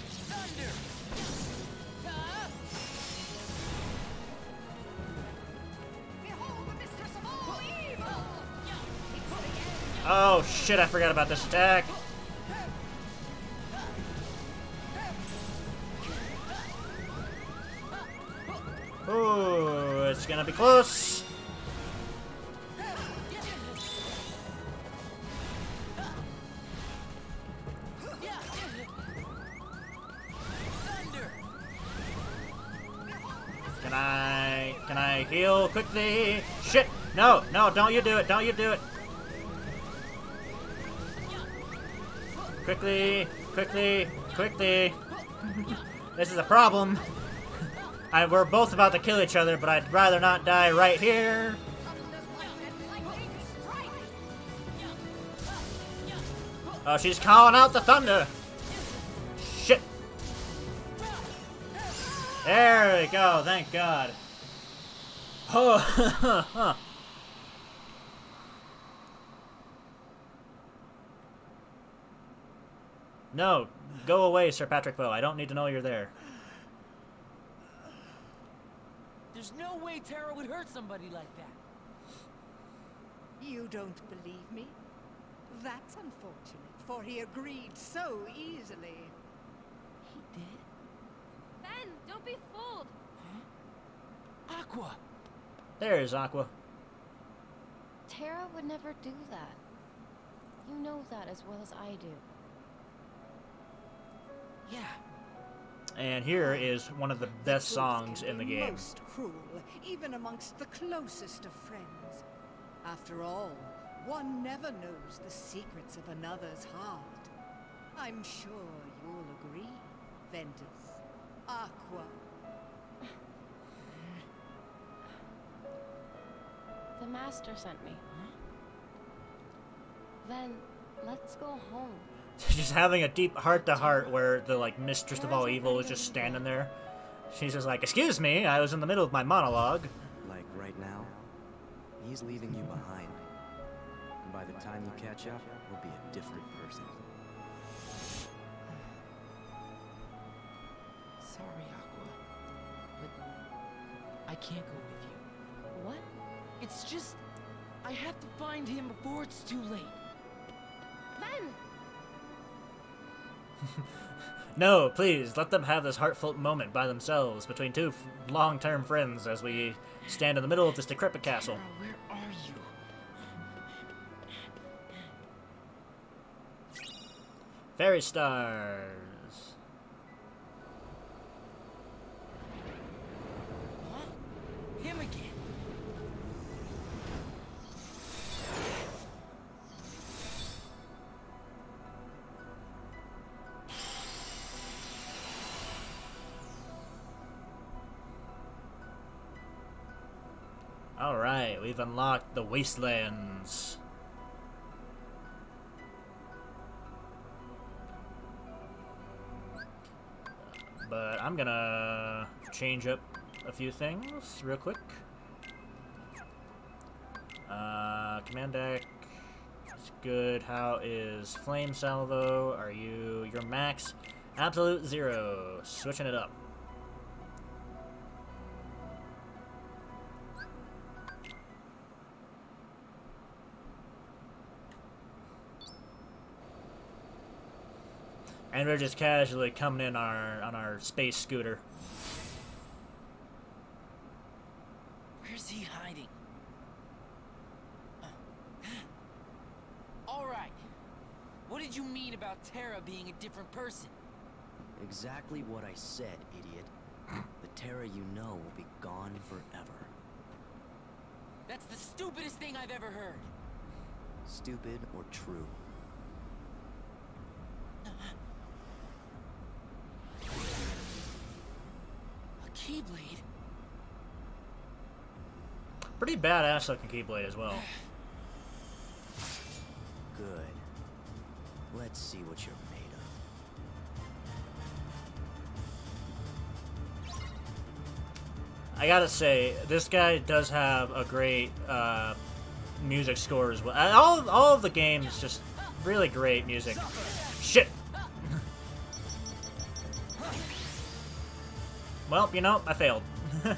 Shit, I forgot about this attack. Ooh, it's gonna be close. Can I, can I heal quickly? Shit! No, no, don't you do it, don't you do it. Quickly, quickly, quickly. this is a problem. I, we're both about to kill each other, but I'd rather not die right here. Oh, she's calling out the thunder. Shit. There we go, thank God. <laughs> Oh, No, go away, Sir Patrick Lowe. I don't need to know you're there. There's no way Terra would hurt somebody like that. You don't believe me? That's unfortunate, for he agreed so easily. He did? Ven, don't be fooled. Aqua! There's Aqua. Terra would never do that. You know that as well as I do. Yeah. And here is one of the best Truth songs in the game. Most cruel, even amongst the closest of friends. After all, one never knows the secrets of another's heart. I'm sure you'll agree, Ventus. Aqua. <laughs> The master sent me. Then, let's go home. Just having a deep heart to heart where the like mistress of all evil is just standing there. She's just like, "Excuse me, I was in the middle of my monologue." Like right now, he's leaving you behind. And by the time you catch up, he'll be a different person. Sorry, Aqua. But I can't go with you. What? It's just I have to find him before it's too late. <laughs> No, please let them have this heartfelt moment by themselves between two f- long-term friends as we stand in the middle of this decrepit castle. Where are you? Fairy stars. Him again. We've unlocked the wastelands. But I'm gonna change up a few things real quick. Uh, command deck is good. How is flame salvo? Are you your max? Absolute zero. Switching it up. And we're just casually coming in our on our space scooter. Where's he hiding? All right. What did you mean about Terra being a different person? Exactly what I said, idiot. The Terra you know will be gone forever. That's the stupidest thing I've ever heard. Stupid or true. Uh-huh. Keyblade? Pretty badass looking Keyblade as well. Good. Let's see what you're made of. I gotta say, this guy does have a great uh, music score as well. All, all of the games, just really great music. Shit! Well, you know, I failed. <laughs>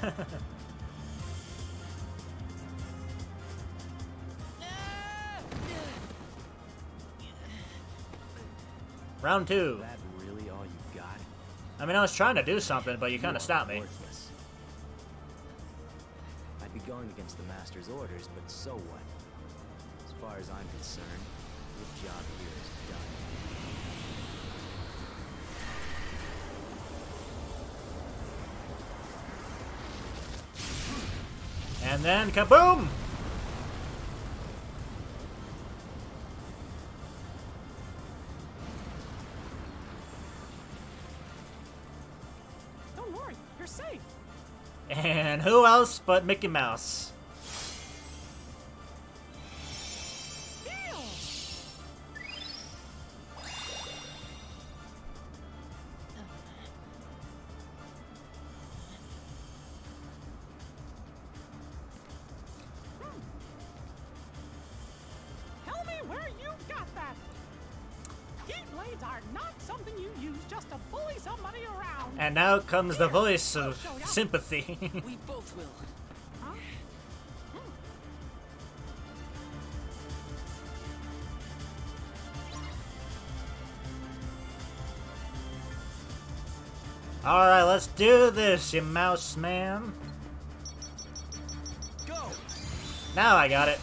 Round two. That really all you got? I mean, I was trying to do something, but you kind of stopped me. worthless. I'd be going against the Master's orders, but so what? As far as I'm concerned, your job here is done. And then kaboom! Don't worry, you're safe. And who else but Mickey Mouse? Now comes the voice of sympathy. <laughs> we both will. Alright, let's do this, you mouse man. Go! Now I got it.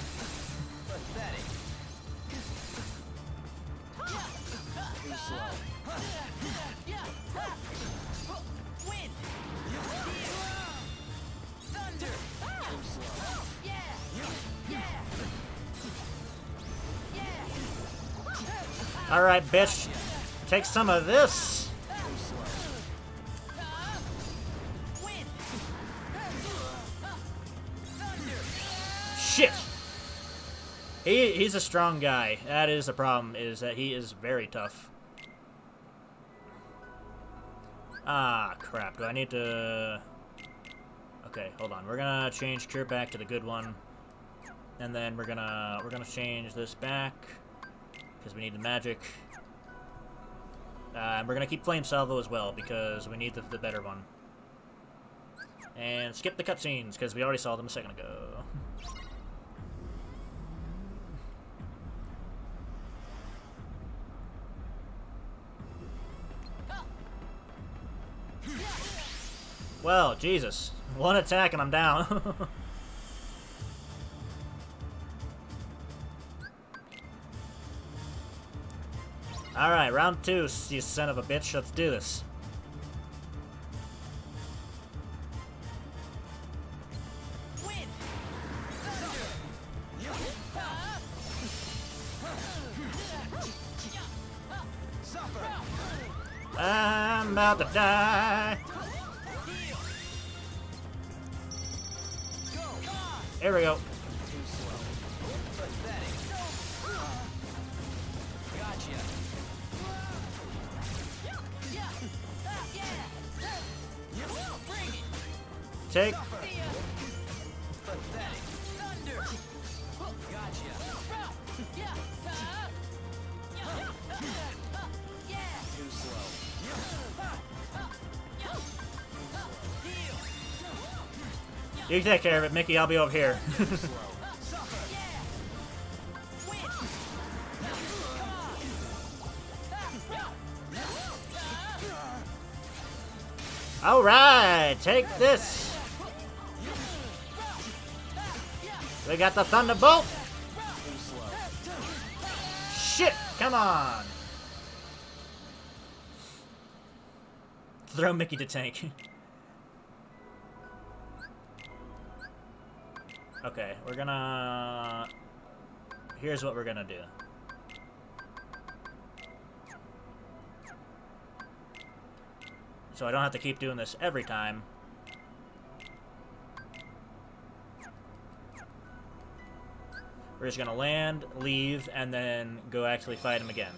Bitch. Take some of this! Shit! He, he's a strong guy. That is the problem, is that he is very tough. Ah, crap. Do I need to... Okay, hold on. We're gonna change cure back to the good one. And then we're gonna we're gonna change this back because we need the magic. Uh, and we're gonna keep flame salvo as well because we need the, the better one. And skip the cutscenes because we already saw them a second ago. <laughs> Well, Jesus. One attack and I'm down. <laughs> Alright, round two, you son of a bitch. Let's do this. I'm about to die. Here we go. Take. You take care of it, Mickey. I'll be over here. <laughs> All right, take this. We got the Thunderbolt. Shit, come on. Throw Mickey to tank. okay, we're gonna... Here's what we're gonna do. So I don't have to keep doing this every time. We're just gonna land, leave, and then go actually fight him again.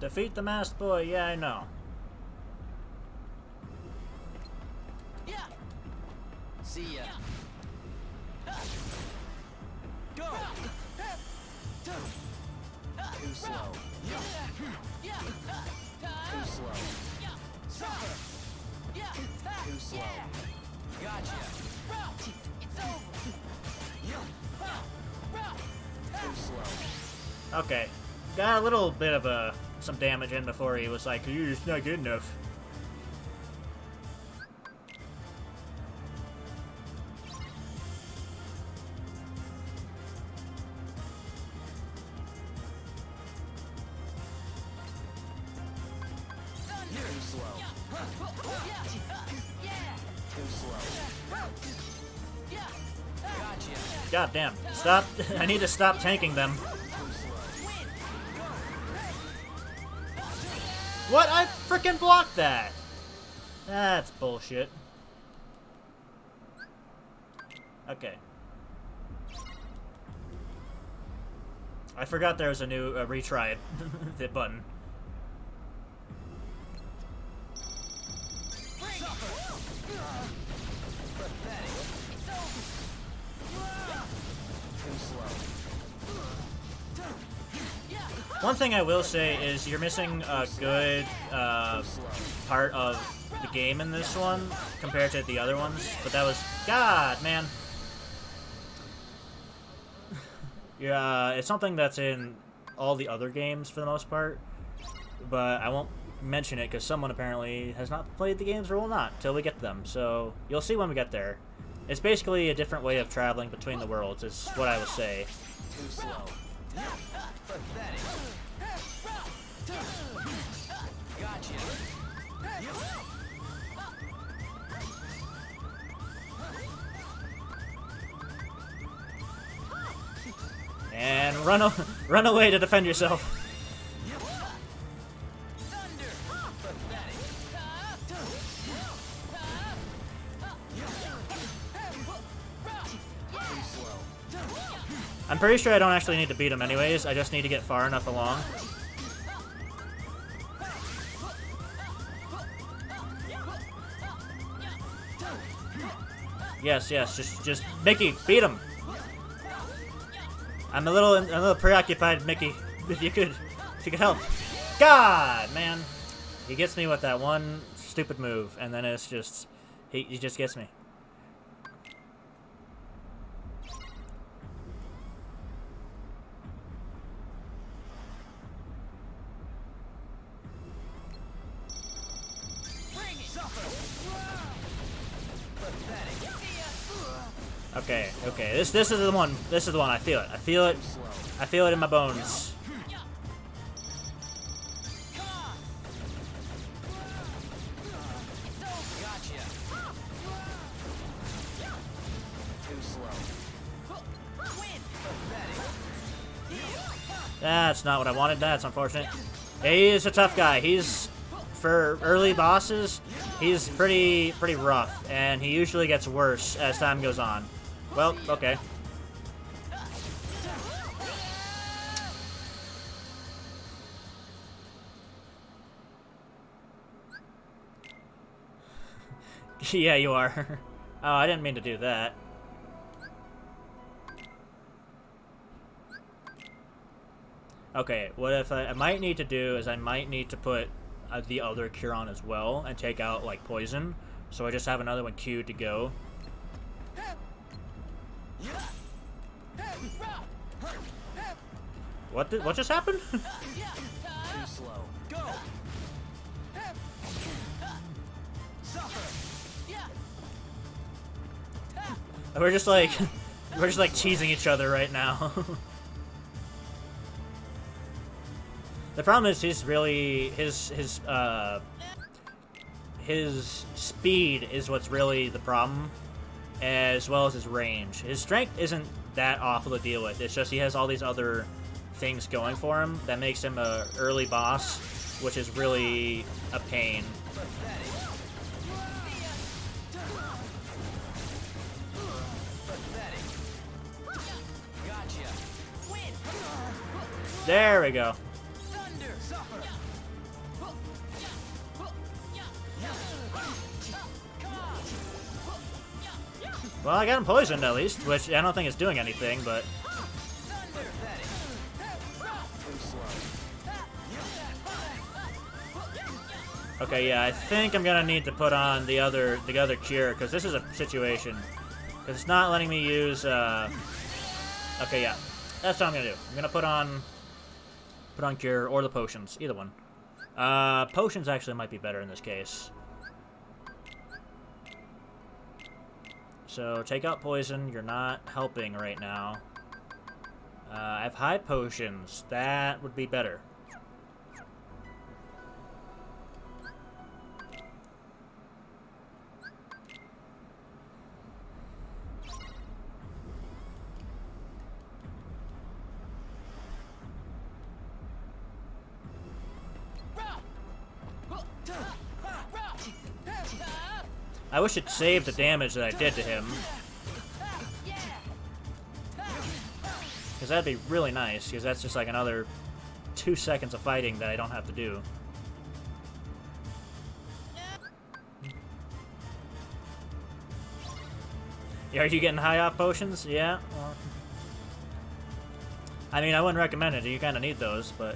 Defeat the masked boy, yeah, I know. Okay. Got a little bit of a some damage in before he was like, you're just not good enough. Too slow. Too slow. God damn. Stop. <laughs> I need to stop tanking them. What? I freaking blocked that! That's bullshit. Okay. I forgot there was a new uh, retry <laughs> button. One thing I will say is you're missing a good uh, part of the game in this one compared to the other ones, but that was... God, man. yeah, it's something that's in all the other games for the most part, but I won't mention it because someone apparently has not played the games or will not till we get them, so you'll see when we get there. It's basically a different way of traveling between the worlds, is what I would say. Too slow. Pathetic. And run, run away to defend yourself. I'm pretty sure I don't actually need to beat him anyways, I just need to get far enough along. Yes, yes, just, just, Mickey, beat him! I'm a little, a little preoccupied, Mickey. If you could, if you could help. God, man, he gets me with that one stupid move, and then it's just, he, he just gets me. This is the one. This is the one. I feel it. I feel it. I feel it in my bones. That's not what I wanted. That's unfortunate. He is a tough guy. He's for early bosses. He's pretty pretty rough, and he usually gets worse as time goes on. Well, okay. <laughs> yeah, you are. <laughs> oh, I didn't mean to do that. Okay, what if I, I might need to do is I might need to put uh, the other cure on as well and take out, like, poison. So I just have another one queued to go. What did, what just happened? Too slow. Go. we're just like, <laughs> we're just like teasing each other right now. <laughs> the problem is he's really his his uh his speed is what's really the problem, as well as his range. His strength isn't that awful to deal with. It's just he has all these other things going for him that makes him a early boss, which is really a pain. There we go. Well, I got him poisoned at least, which I don't think is doing anything, but... Okay, yeah, I think I'm gonna need to put on the other the other cure, because this is a situation. Because it's not letting me use, uh... Okay, yeah. That's what I'm gonna do. I'm gonna put on... Put on cure, or the potions. Either one. Uh, potions actually might be better in this case. So take out poison. You're not helping right now. Uh, I have high potions. That would be better. I wish it saved the damage that I did to him. Because that'd be really nice, because that's just like another two seconds of fighting that I don't have to do. Yeah, are you getting high off potions? Yeah? I mean, I wouldn't recommend it. You kind of need those, but...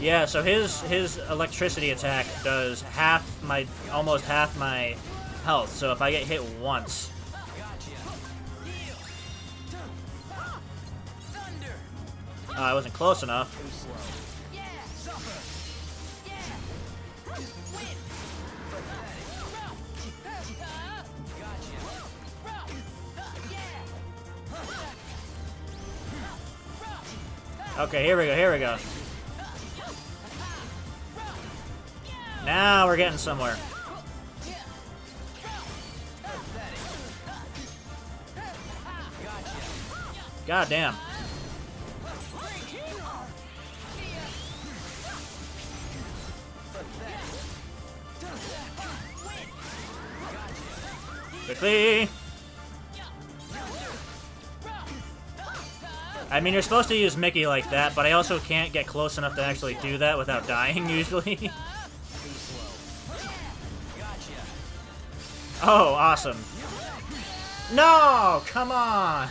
Yeah, so his his electricity attack does half my almost half my health. So if I get hit once. Uh, I wasn't close enough. Okay, here we go, here we go. Now we're getting somewhere. God damn. Quickly! I mean, you're supposed to use Mickey like that, but I also can't get close enough to actually do that without dying, <laughs> usually. Oh, awesome. No! Come on!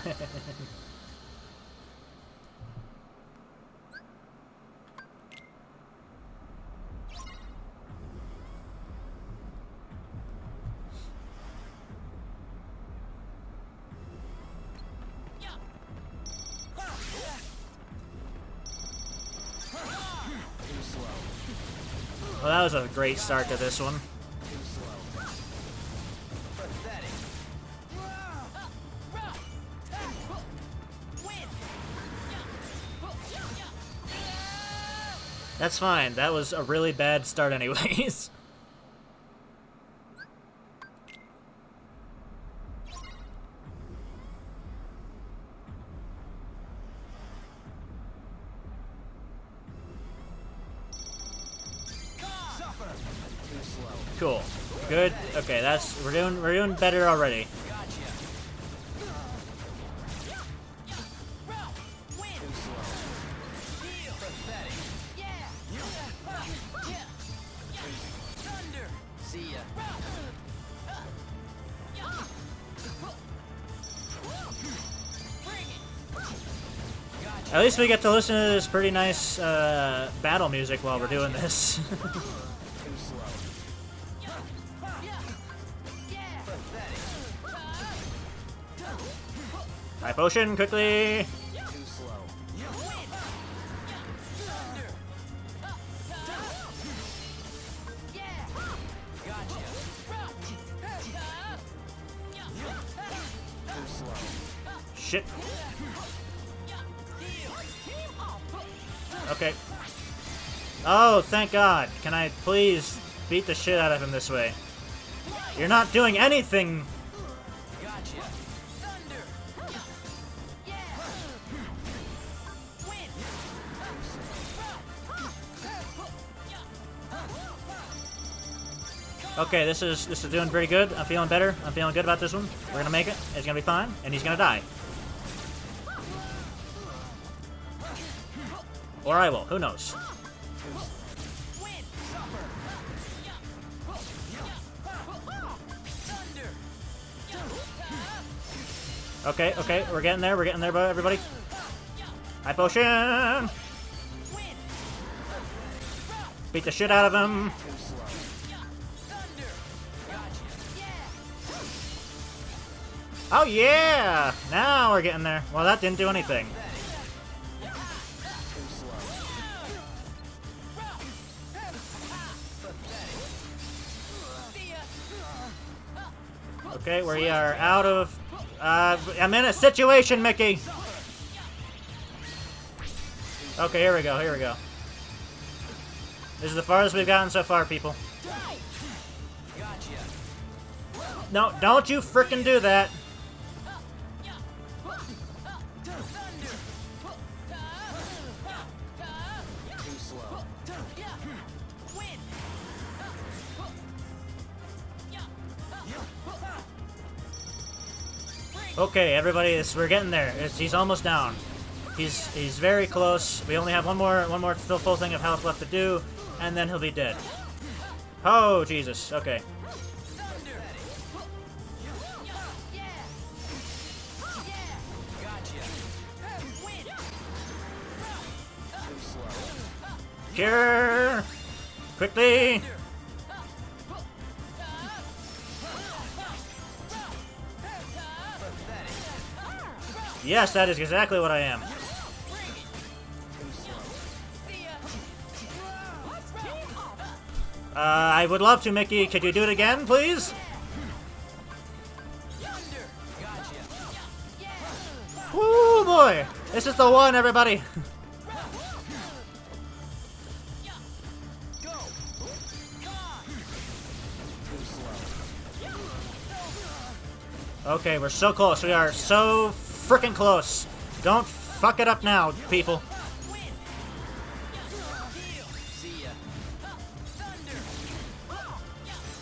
Well, that was a great start to this one. That's fine. That was a really bad start anyways. <laughs> Cool. Good. Okay, that's we're doing we're doing better already. We get to listen to this pretty nice uh, battle music while we're doing this. <laughs> High potion, quickly! Thank God. Can I please beat the shit out of him this way? You're not doing anything! Okay, this is this is doing pretty good. I'm feeling better. I'm feeling good about this one. We're gonna make it. It's gonna be fine, and he's gonna die. Or I will. Who knows? Okay, okay, we're getting there. We're getting there, everybody. High potion! Beat the shit out of him. Oh yeah! Now we're getting there. Well, that didn't do anything. Okay, we are out of... Uh, I'm in a situation, Mickey! Okay, here we go, here we go. This is the farthest we've gotten so far, people. No, don't you frickin' do that! Okay, everybody, it's, we're getting there. It's, he's almost down. He's he's very close. We only have one more one more full, full thing of health left to do, and then he'll be dead. Oh Jesus! Okay. Cure! Quickly! Yes, that is exactly what I am. Uh, I would love to, Mickey. Could you do it again, please? Woo, boy! This is the one, everybody! <laughs> okay, we're so close. We are so freaking close. Don't fuck it up now, people.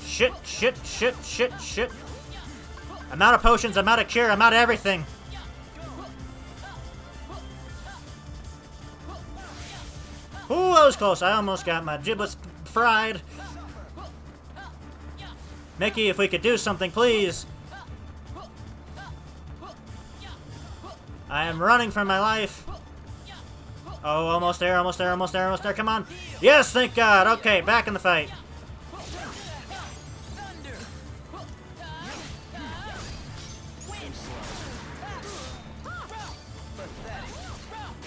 Shit, shit, shit, shit, shit. I'm out of potions, I'm out of cure, I'm out of everything. Ooh, that was close. I almost got my giblets fried. Mickey, if we could do something, please. I am running for my life. Oh, almost there, almost there, almost there, almost there. Come on. Yes, thank God. Okay, back in the fight.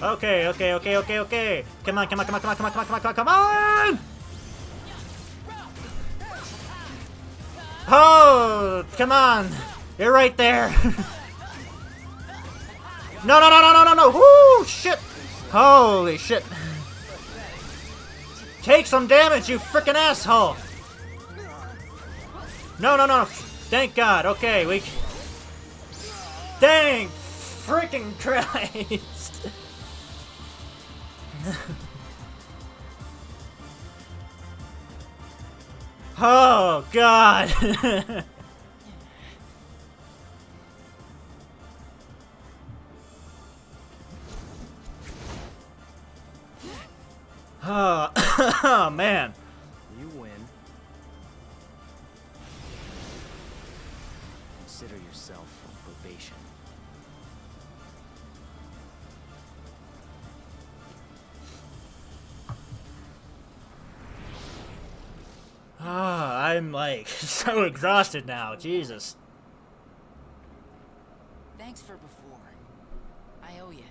Okay, okay, okay, okay, okay. Come on, come on, come on, come on, come on, come on, come on, come on, come on! Oh, come on. You're right there. <laughs> no, no, no, no, no, no, no. Woo, shit. Holy shit. Take some damage, you freaking asshole. No, no, no. Thank God. Okay, we... Dang! freaking <laughs> Christ. <laughs> oh, God. <laughs> oh, oh, <coughs> man. You win. Consider yourself on probation. Ah, I'm like <laughs> so exhausted now. Jesus. Thanks for before. I owe you.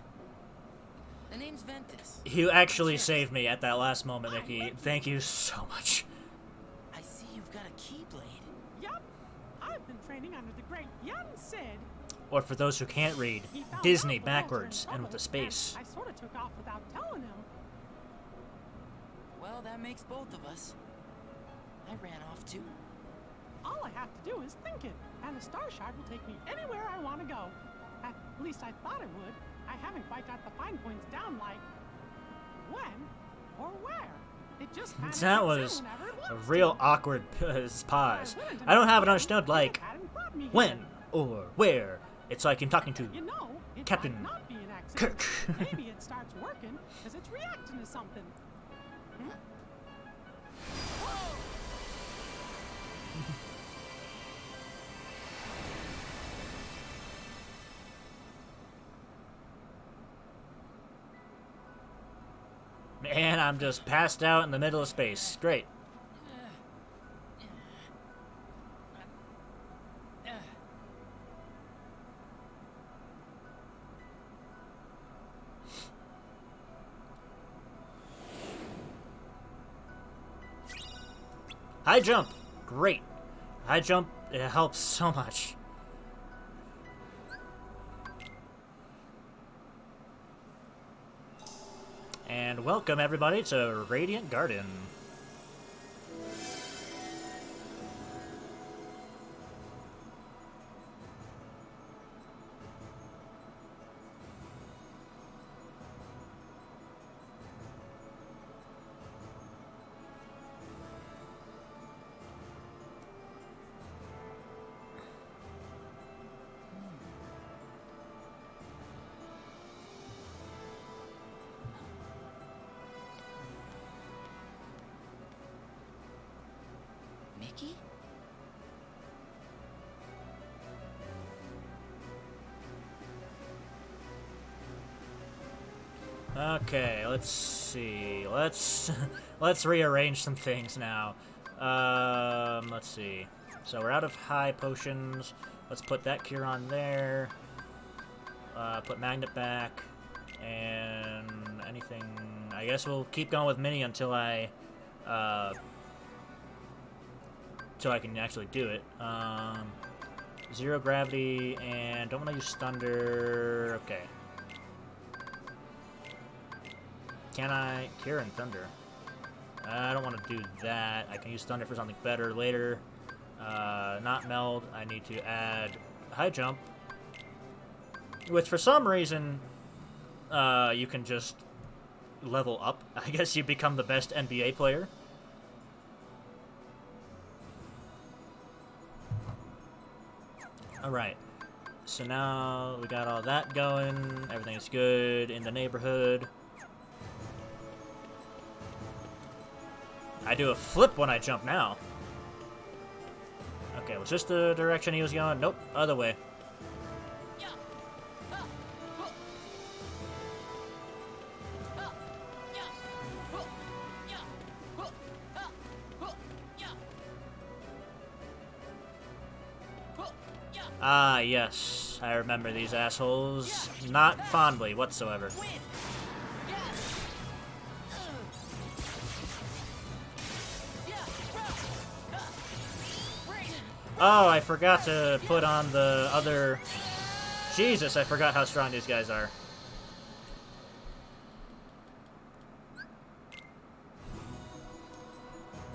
The name's Ventus. You actually saved me at that last moment, Mickey. Thank you so much. I see you've got a keyblade. Yup. I've been training under the great Yen Sid. Or for those who can't read, Disney out the world backwards and with a space. I sort of took off without telling him. Well, that makes both of us. I ran off too. All I have to do is think it, and the star shard will take me anywhere I want to go. At least I thought it would. I haven't quite got the fine points down like <laughs> That was a real awkward <laughs> pause. I don't have it understood like when or where. It's like I'm talking to You know, Captain might not be an accident. Kirk. Maybe <laughs> it starts working because it's reacting to something. Man, I'm just passed out in the middle of space. Great. High jump. Great. High jump, it helps so much. And welcome everybody to Radiant Garden. Okay, let's see. Let's <laughs> let's rearrange some things now. Um, let's see. So we're out of high potions. Let's put that cure on there. Uh, put magnet back, and anything. I guess we'll keep going with mini until I, uh, so I can actually do it. Um, zero gravity, and don't want to use thunder. Okay. Can I cure in thunder? I don't want to do that. I can use thunder for something better later. Uh, not meld. I need to add high jump. Which for some reason, uh, you can just level up. <laughs> I guess you become the best NBA player. Alright. So now we got all that going. Everything's good in the neighborhood. I do a flip when I jump now. Okay, was this the direction he was going? Nope, other way. Ah, yes. I remember these assholes. Not fondly whatsoever. Oh, I forgot to put on the other... Jesus, I forgot how strong these guys are.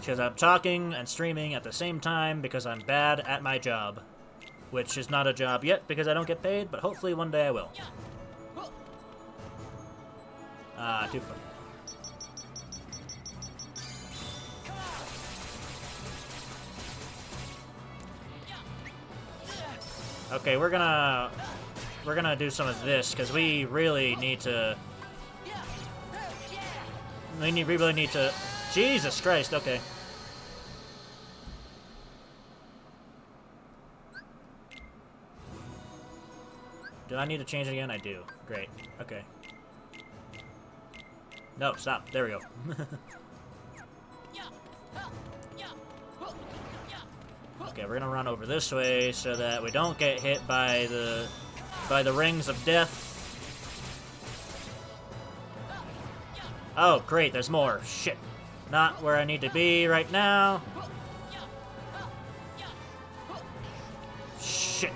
Because I'm talking and streaming at the same time because I'm bad at my job. Which is not a job yet because I don't get paid, but hopefully one day I will. Ah, too funny. Okay, we're gonna we're gonna do some of this because we really need to. We need, we really need to. Jesus Christ! Okay. Do I need to change it again? I do. Great. Okay. No, stop. There we go. <laughs> okay, we're gonna run over this way so that we don't get hit by the by the rings of death. Oh, great, there's more. Shit. Not where I need to be right now. Shit.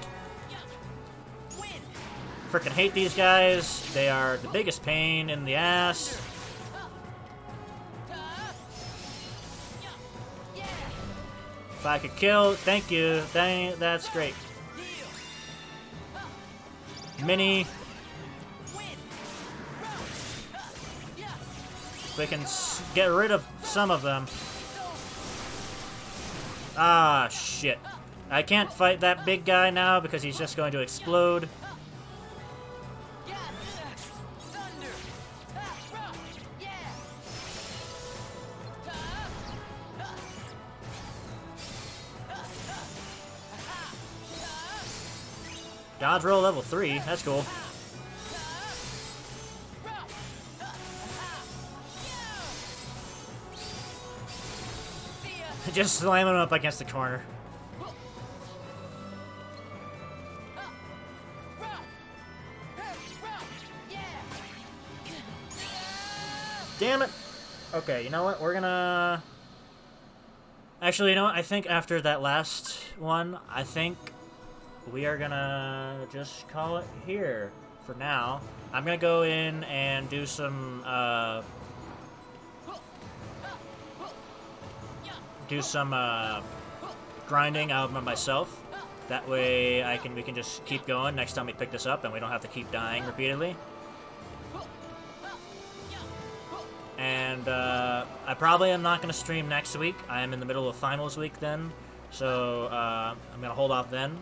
Freaking hate these guys. They are the biggest pain in the ass. I could kill, thank you. Dang, that's great. Mini. We can get rid of some of them. Ah, shit. I can't fight that big guy now because he's just going to explode. Roll level 3, that's cool. <laughs> Just slamming him up against the corner. Damn it! Okay, you know what? We're gonna... Actually, you know what? I think after that last one, I think we are gonna just call it here for now. I'm gonna go in and do some, uh, do some, uh, grinding out of myself. That way I can, we can just keep going next time we pick this up and we don't have to keep dying repeatedly. And, uh, I probably am not gonna stream next week. I am in the middle of finals week then. So, uh, I'm gonna hold off then.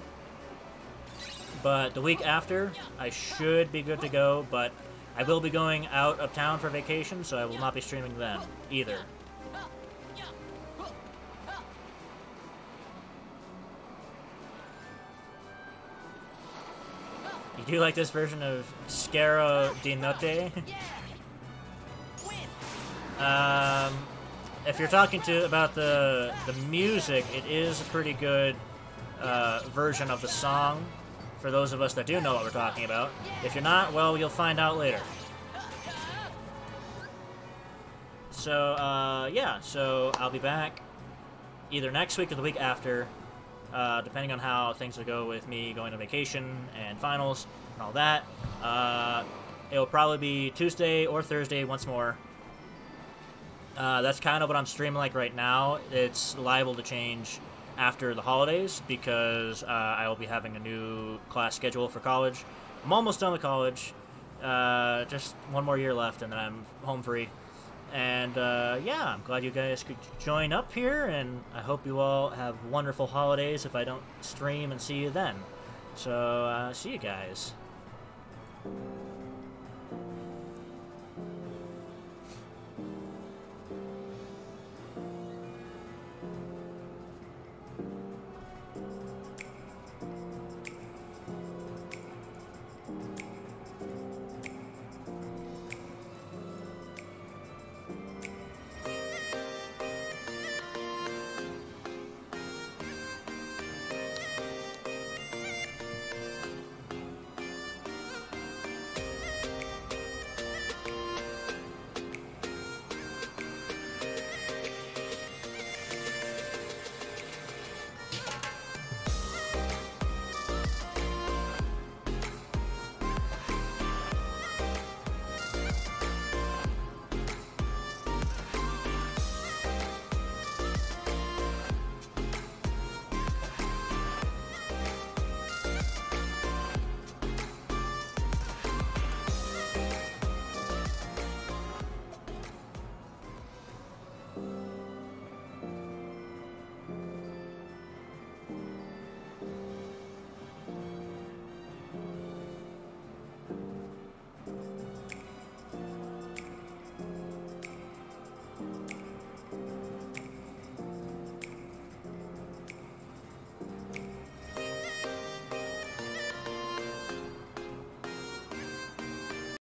But the week after, I should be good to go, but I will be going out of town for vacation, so I will not be streaming then, either. You do like this version of Scherzo di Notte? um, if you're talking to about the the music, it is a pretty good uh, version of the song for those of us that do know what we're talking about. If you're not, well, you'll find out later. So, uh, yeah, so I'll be back either next week or the week after, uh, depending on how things will go with me going on vacation and finals and all that. Uh, it'll probably be Tuesday or Thursday once more. Uh, that's kind of what I'm streaming like right now. It's liable to change after the holidays because uh, I will be having a new class schedule for college. I'm almost done with college. Uh, just one more year left, and then I'm home free. And uh, yeah, I'm glad you guys could join up here, and I hope you all have wonderful holidays if I don't stream and see you then. So, uh, see you guys.